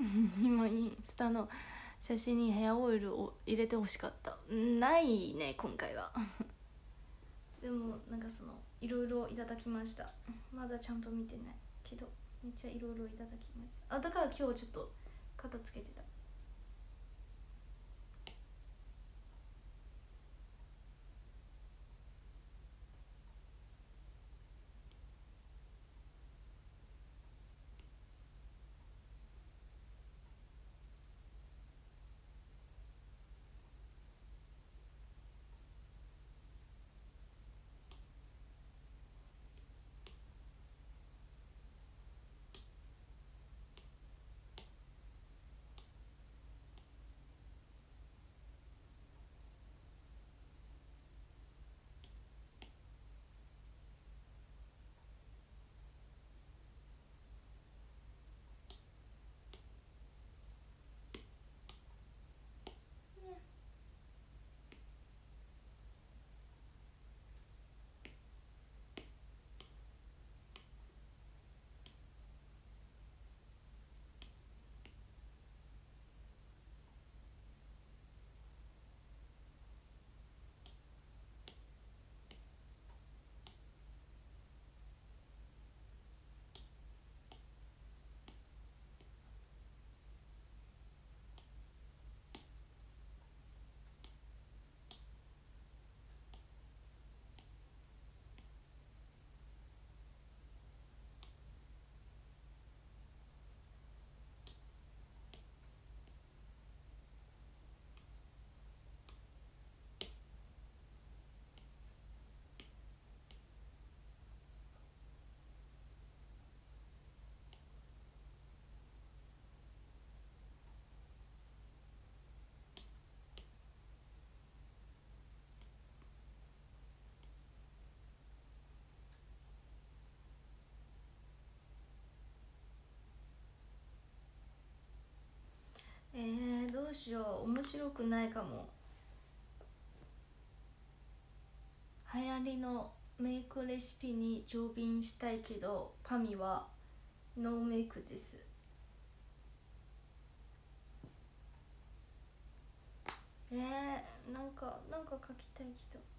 ど今インスタの写真にヘアオイルを入れてほしかったないね今回はでもなんかそのいろいろいただきました。まだちゃんと見てないけどめっちゃいろいろいただきました。あだから今日ちょっと片付けてた。しよう面白くないかも。流行りのメイクレシピに常備したいけどパミはノーメイクです。えー、なんかなんか書きたいけど。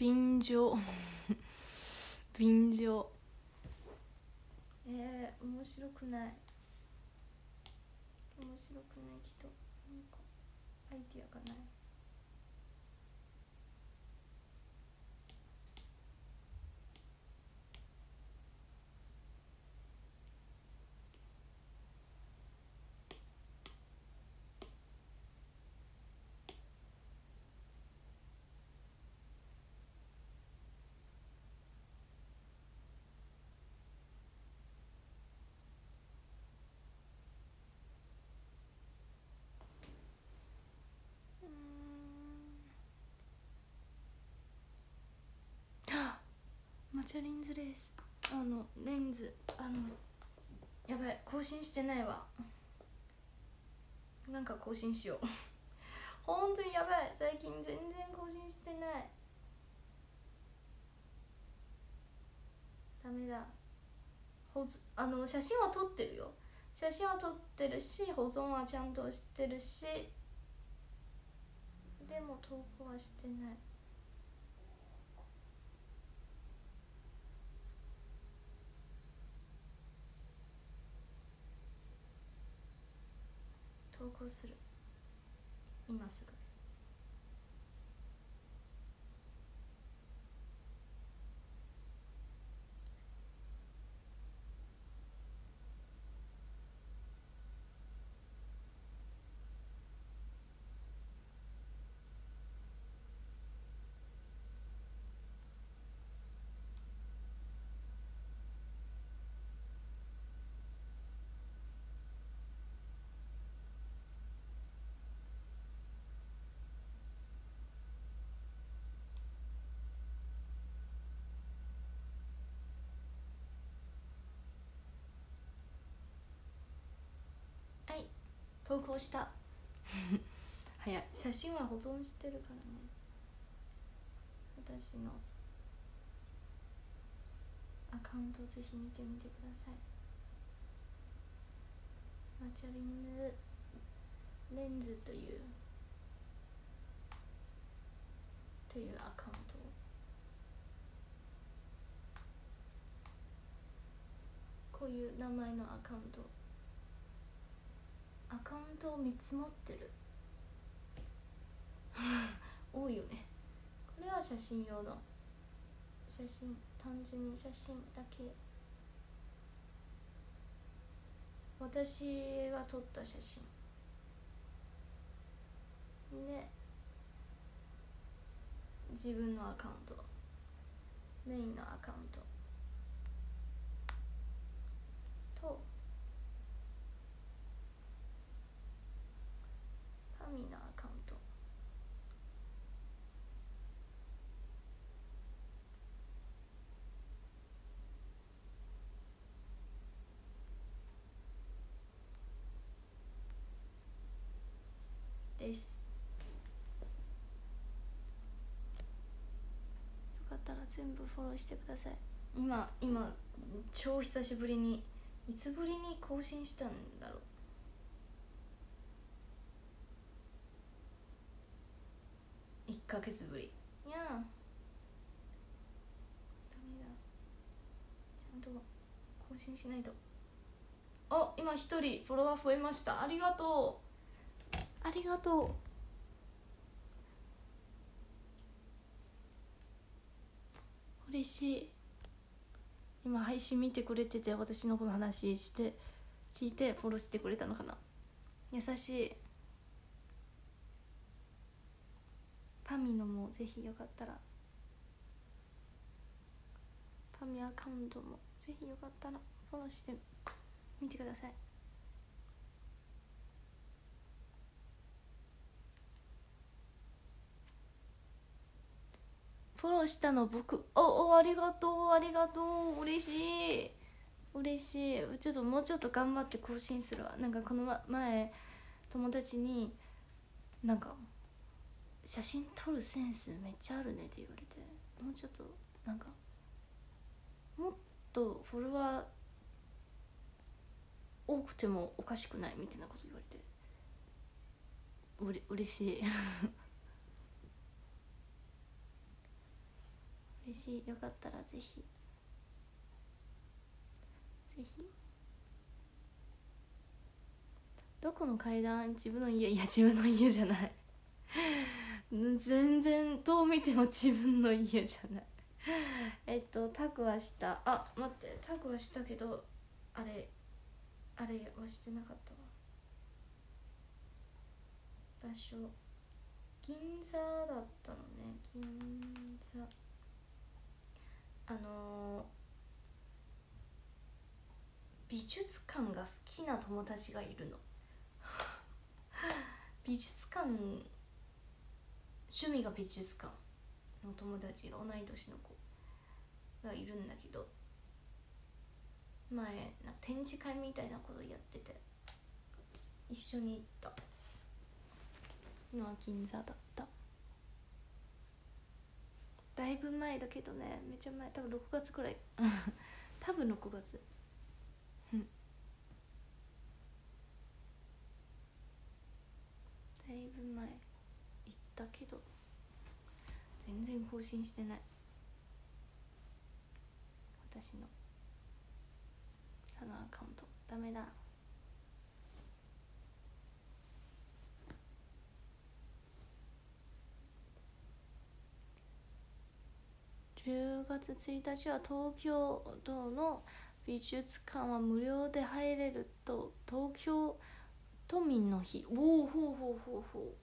便乗便乗えー、面白くない。面白くないけどなんかアイディアがない。チャリンズレース。あのレンズ。あのやばい。更新してないわ。なんか更新しよう。本当にやばい。最近全然更新してない。ダメだ。保あの写真は撮ってるよ。写真は撮ってるし保存はちゃんとしてるし。でも投稿はしてない。投稿する。今すぐはい投稿した。早い。写真は保存してるからね。私の。アカウントぜひ見てみてください。マチャリングレンズという。というアカウントこういう名前のアカウント。アカウントを3つ持ってる。多いよね。これは写真用の。写真単純に写真だけ。私が撮った写真。で自分のアカウント。メインのアカウントとミのアカウント。です。よかったら全部フォローしてください。今今超久しぶりにいつぶりに更新したんだろう1ヶ月ぶり。いや。ーダメだ。ちゃんと更新しないと。あ今一人フォロワー増えました。ありがとう。ありがとう。嬉しい。今配信見てくれてて私のこの話して聞いてフォローしてくれたのかな。優しいパミのもぜひよかったら。パミアカウントもぜひよかったら。フォローしてみてください。フォローしたの僕。おおありがとうありがとう。嬉しい。嬉しい。ちょっともうちょっと頑張って更新するわ。なんかこの前友達になんか写真撮るセンスめっちゃあるねって言われてもうちょっとなんかもっとフォロワー多くてもおかしくないみたいなこと言われてうれ嬉しい。嬉しい。よかったらぜひ。ぜひ。どこの階段？自分の家？いや自分の家じゃない。全然どう見ても自分の家じゃない。えっとタグはした。あ待って。タグはしたけどあれあれはしてなかったわ。場所。銀座だったのね。銀座。あのー美術館が好きな友達がいるの。美術館趣味が美術館。の友達が同い年の子がいるんだけど前なんか展示会みたいなことやってて一緒に行った。のは銀座だった。だいぶ前だけどねめちゃ前多分6月くらい。多分6月。うん。だいぶ前。たけど全然更新してない。私のあのアカウント。ダメだ。10月1日は東京都の美術館は無料で入れると東京都民の日。おおほうほうほうほう。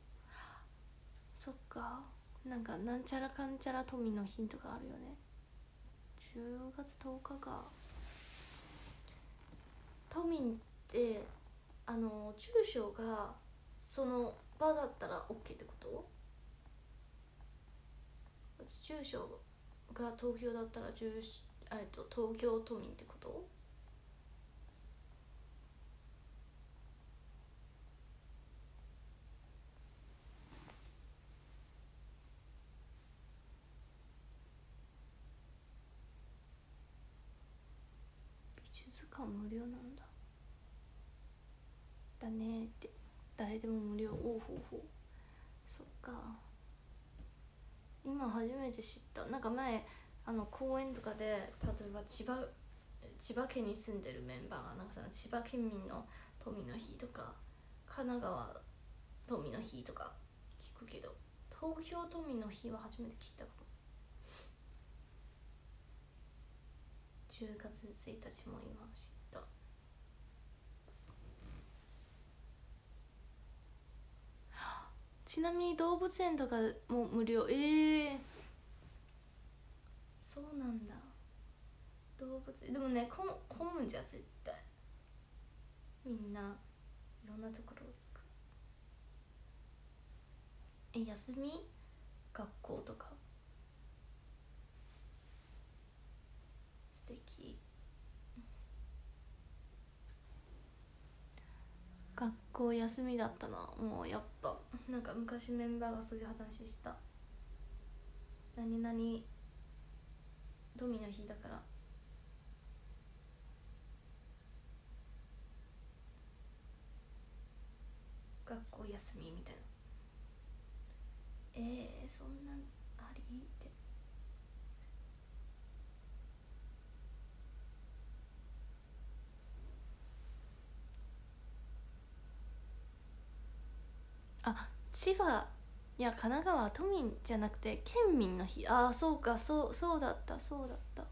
そっか。なんかなんちゃらかんちゃら都民の日とかあるよね。10月10日か。都民ってあの住所がその場だったら OK ってこと？住所が東京だったら住所えっと東京都民ってこと美術館無料なんだ。だね。って。誰でも無料。おうほうほう。そっか。今初めて知った。なんか前あの公園とかで例えば千葉千葉県に住んでるメンバーがなんかさ千葉県民の富の日とか神奈川富の日とか聞くけど東京都民の日は初めて聞いたかも。10月1日も今知った。ちなみに動物園とかも無料？ええー、そうなんだ。動物園でもね混混むんじゃ絶対。みんないろんなところ行く。え休み？学校とか？素敵学校休みだったな。もうやっぱ。なんか昔メンバーがそういう話した。何々。ドミの日だから。学校休みみたいな。えー、そんな。んありってあ千葉いや神奈川都民じゃなくて県民の日。ああそうかそうそうだったそうだった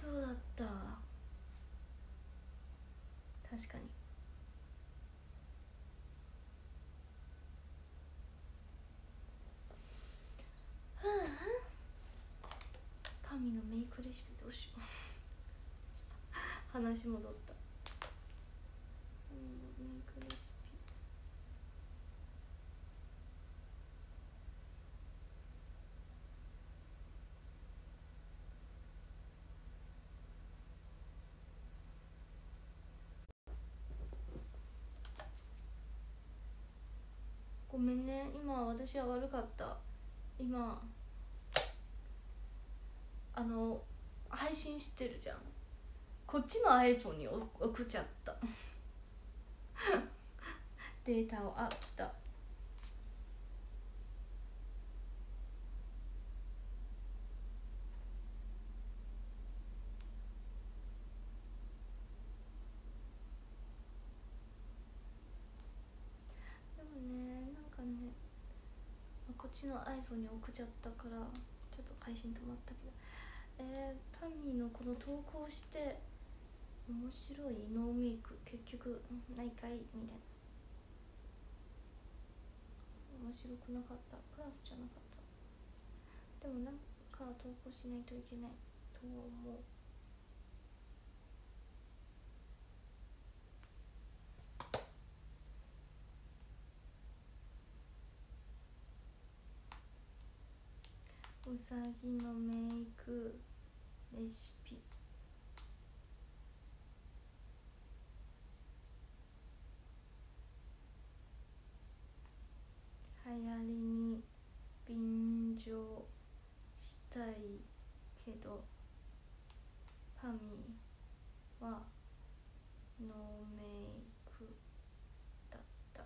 そうだった確かにパミのメイクレシピどうしよう話戻った。ごめんね。今私は悪かった。今あの配信してるじゃん。こっちの iPhone に送っちゃった。データをあ来た。でもねなんかねこっちの iPhone に送っちゃったからちょっと配信止まったけど。えー、パミーのこの投稿して面白いノーメイク結局ないかいみたいな。面白くなかった。プラスじゃなかった。でもなんか投稿しないといけない。と思う。うさぎのメイクレシピ。流行りに便乗したいけどファミはノーメイクだった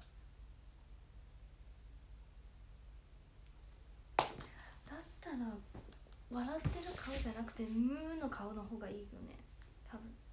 だったら笑ってる顔じゃなくて「ムー」の顔の方がいいよね多分。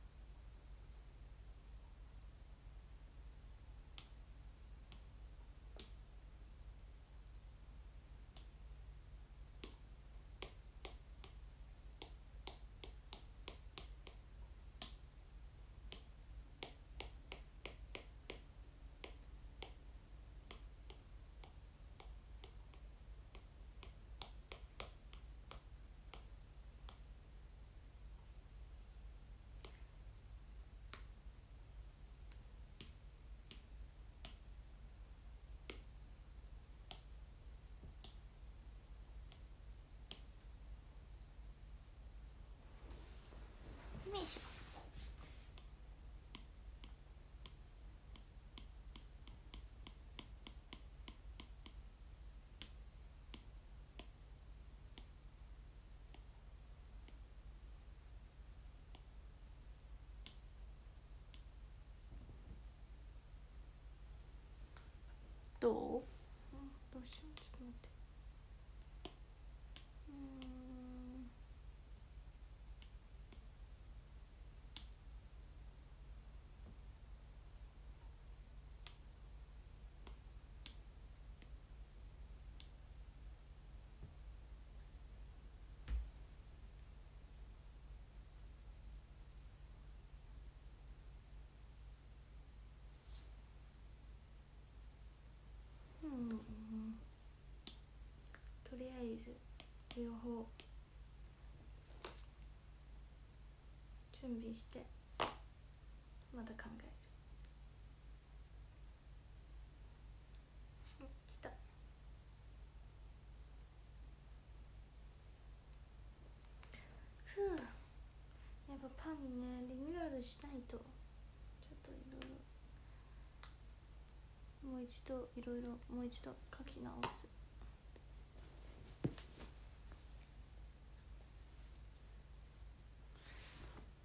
どうどうしようちょっと待ってうーんうんとりあえず両方。準備して。また考える。来た。やっぱパミねリニューアルしないと。ちょっといろいろもう一度いろいろもう一度書き直す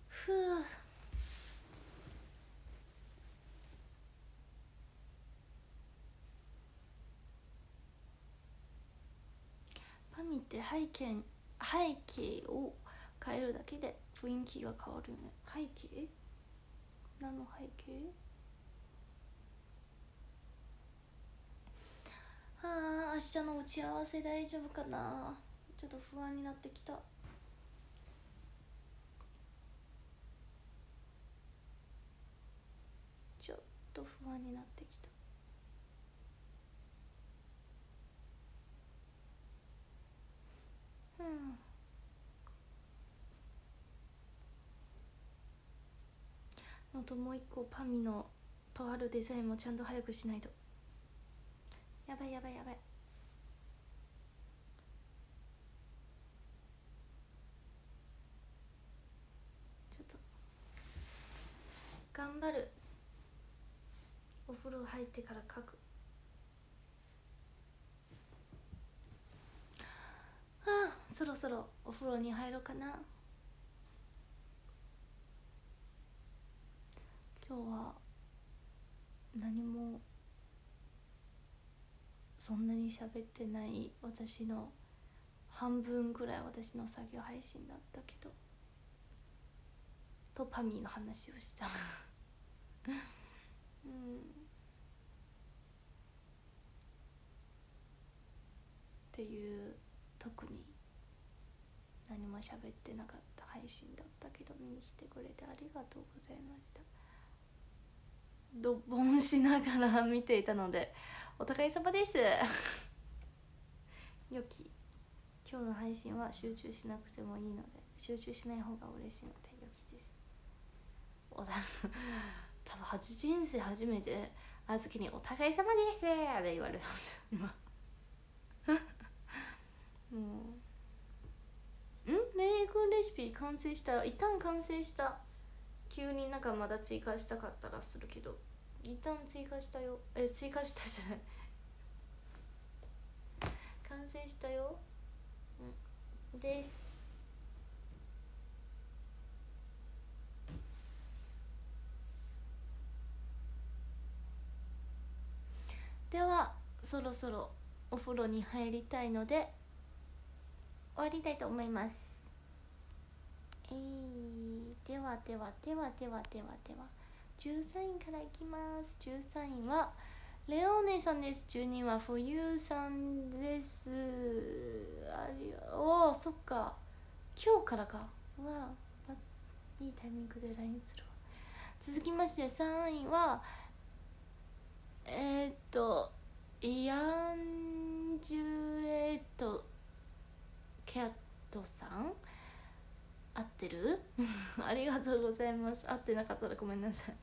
ふうパミって背景背景を変えるだけで雰囲気が変わるね。背景？何の背景？あー明日の打ち合わせ大丈夫かな。ちょっと不安になってきた。ちょっと不安になってきたうん。のともう一個パミのとあるデザインもちゃんと早くしないと。やばいやばいやばい。ちょっと。頑張る。お風呂入ってから書く。ああ。そろそろお風呂に入ろうかな。今日は何もそんなに喋ってない私の半分ぐらい私の作業配信だったけど。とパミーの話をした。うん。っていう特に。何も喋ってなかった配信だったけど見に来てくれてありがとうございました。ドボンしながら見ていたのでお互い様です。良き。今日の配信は集中しなくてもいいので集中しない方が嬉しいので良きです。おだ 多分初人生初めてあずきに「お互い様です」って言われます今。もうん？メイクレシピ完成した。一旦完成した。急になんかまだ追加したかったらするけど。一旦追加したよ。え追加したじゃない。完成したよ、うん、です。ではそろそろお風呂に入りたいので終わりたいと思います。えー、ではではではではでは。では13位からいきます。13位はレオーネさんです。12位はフォユーさんです。ありおおそっか。今日からか。わあ。いいタイミングで LINE するわ。続きまして3位はえー、っとイアンジュレート。キャットさん？合ってる？ありがとうございます。合ってなかったらごめんなさい。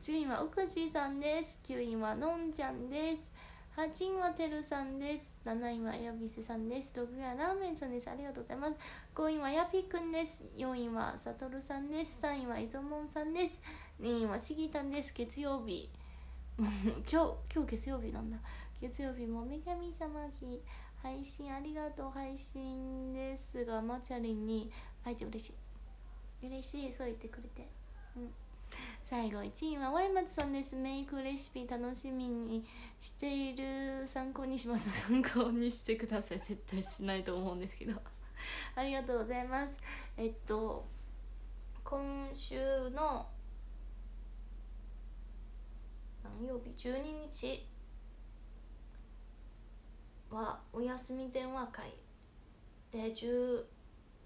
10位は奥地さんです。9位はのんちゃんです。8位はてるさんです。7位はやびせさんです。6位はラーメンさんです。ありがとうございます。5位はやぴくんです。4位はさとるさんです。3位はいぞもんさんです。2位はしぎたんです。月曜日。今日今日月曜日なんだ。月曜日も女神様き配信ありがとう配信ですがマチャリンに会えて嬉しい。嬉しいそう言ってくれて。うん。最後1位はワイマツさんです。メイクレシピ楽しみにしている。参考にします。参考にしてください。絶対しないと思うんですけど。ありがとうございます。えっと今週の何曜日？12日。はお休み電話会。で10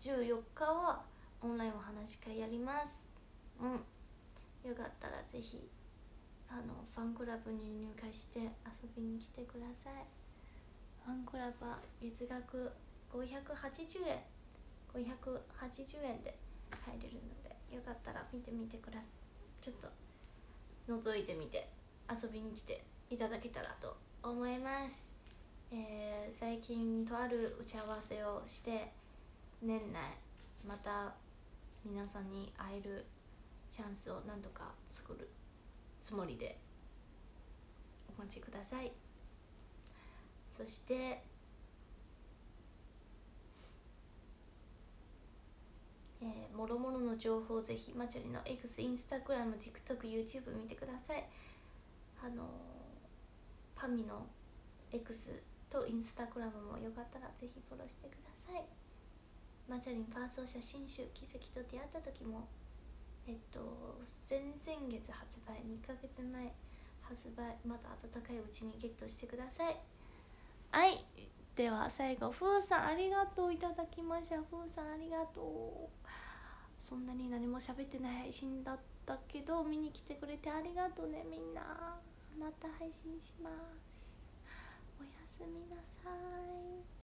14日はオンラインお話会やります。うん。よかったらぜひあのファンクラブに入会して遊びに来てください。ファンクラブは月額580円。580円で入れるのでよかったら見てみてくださいちょっと覗いてみて遊びに来ていただけたらと思います。えー、最近とある打ち合わせをして年内また皆さんに会えるチャンスをなんとか作るつもりでお待ちください。そしてえー、もろもろの情報ぜひマチャリの X、インスタグラム、TikTok、YouTube 見てください。あのー、パミの X とインスタグラムもよかったらぜひフォローしてください。マチャリンファースト写真集奇跡と出会った時もえっと先々月発売2ヶ月前発売まだ温かいうちにゲットしてください。はい。では最後ふーさんありがとういただきました。ふーさんありがとう。そんなに何も喋ってない配信だったけど見に来てくれてありがとうねみんな。また配信します。みなさい。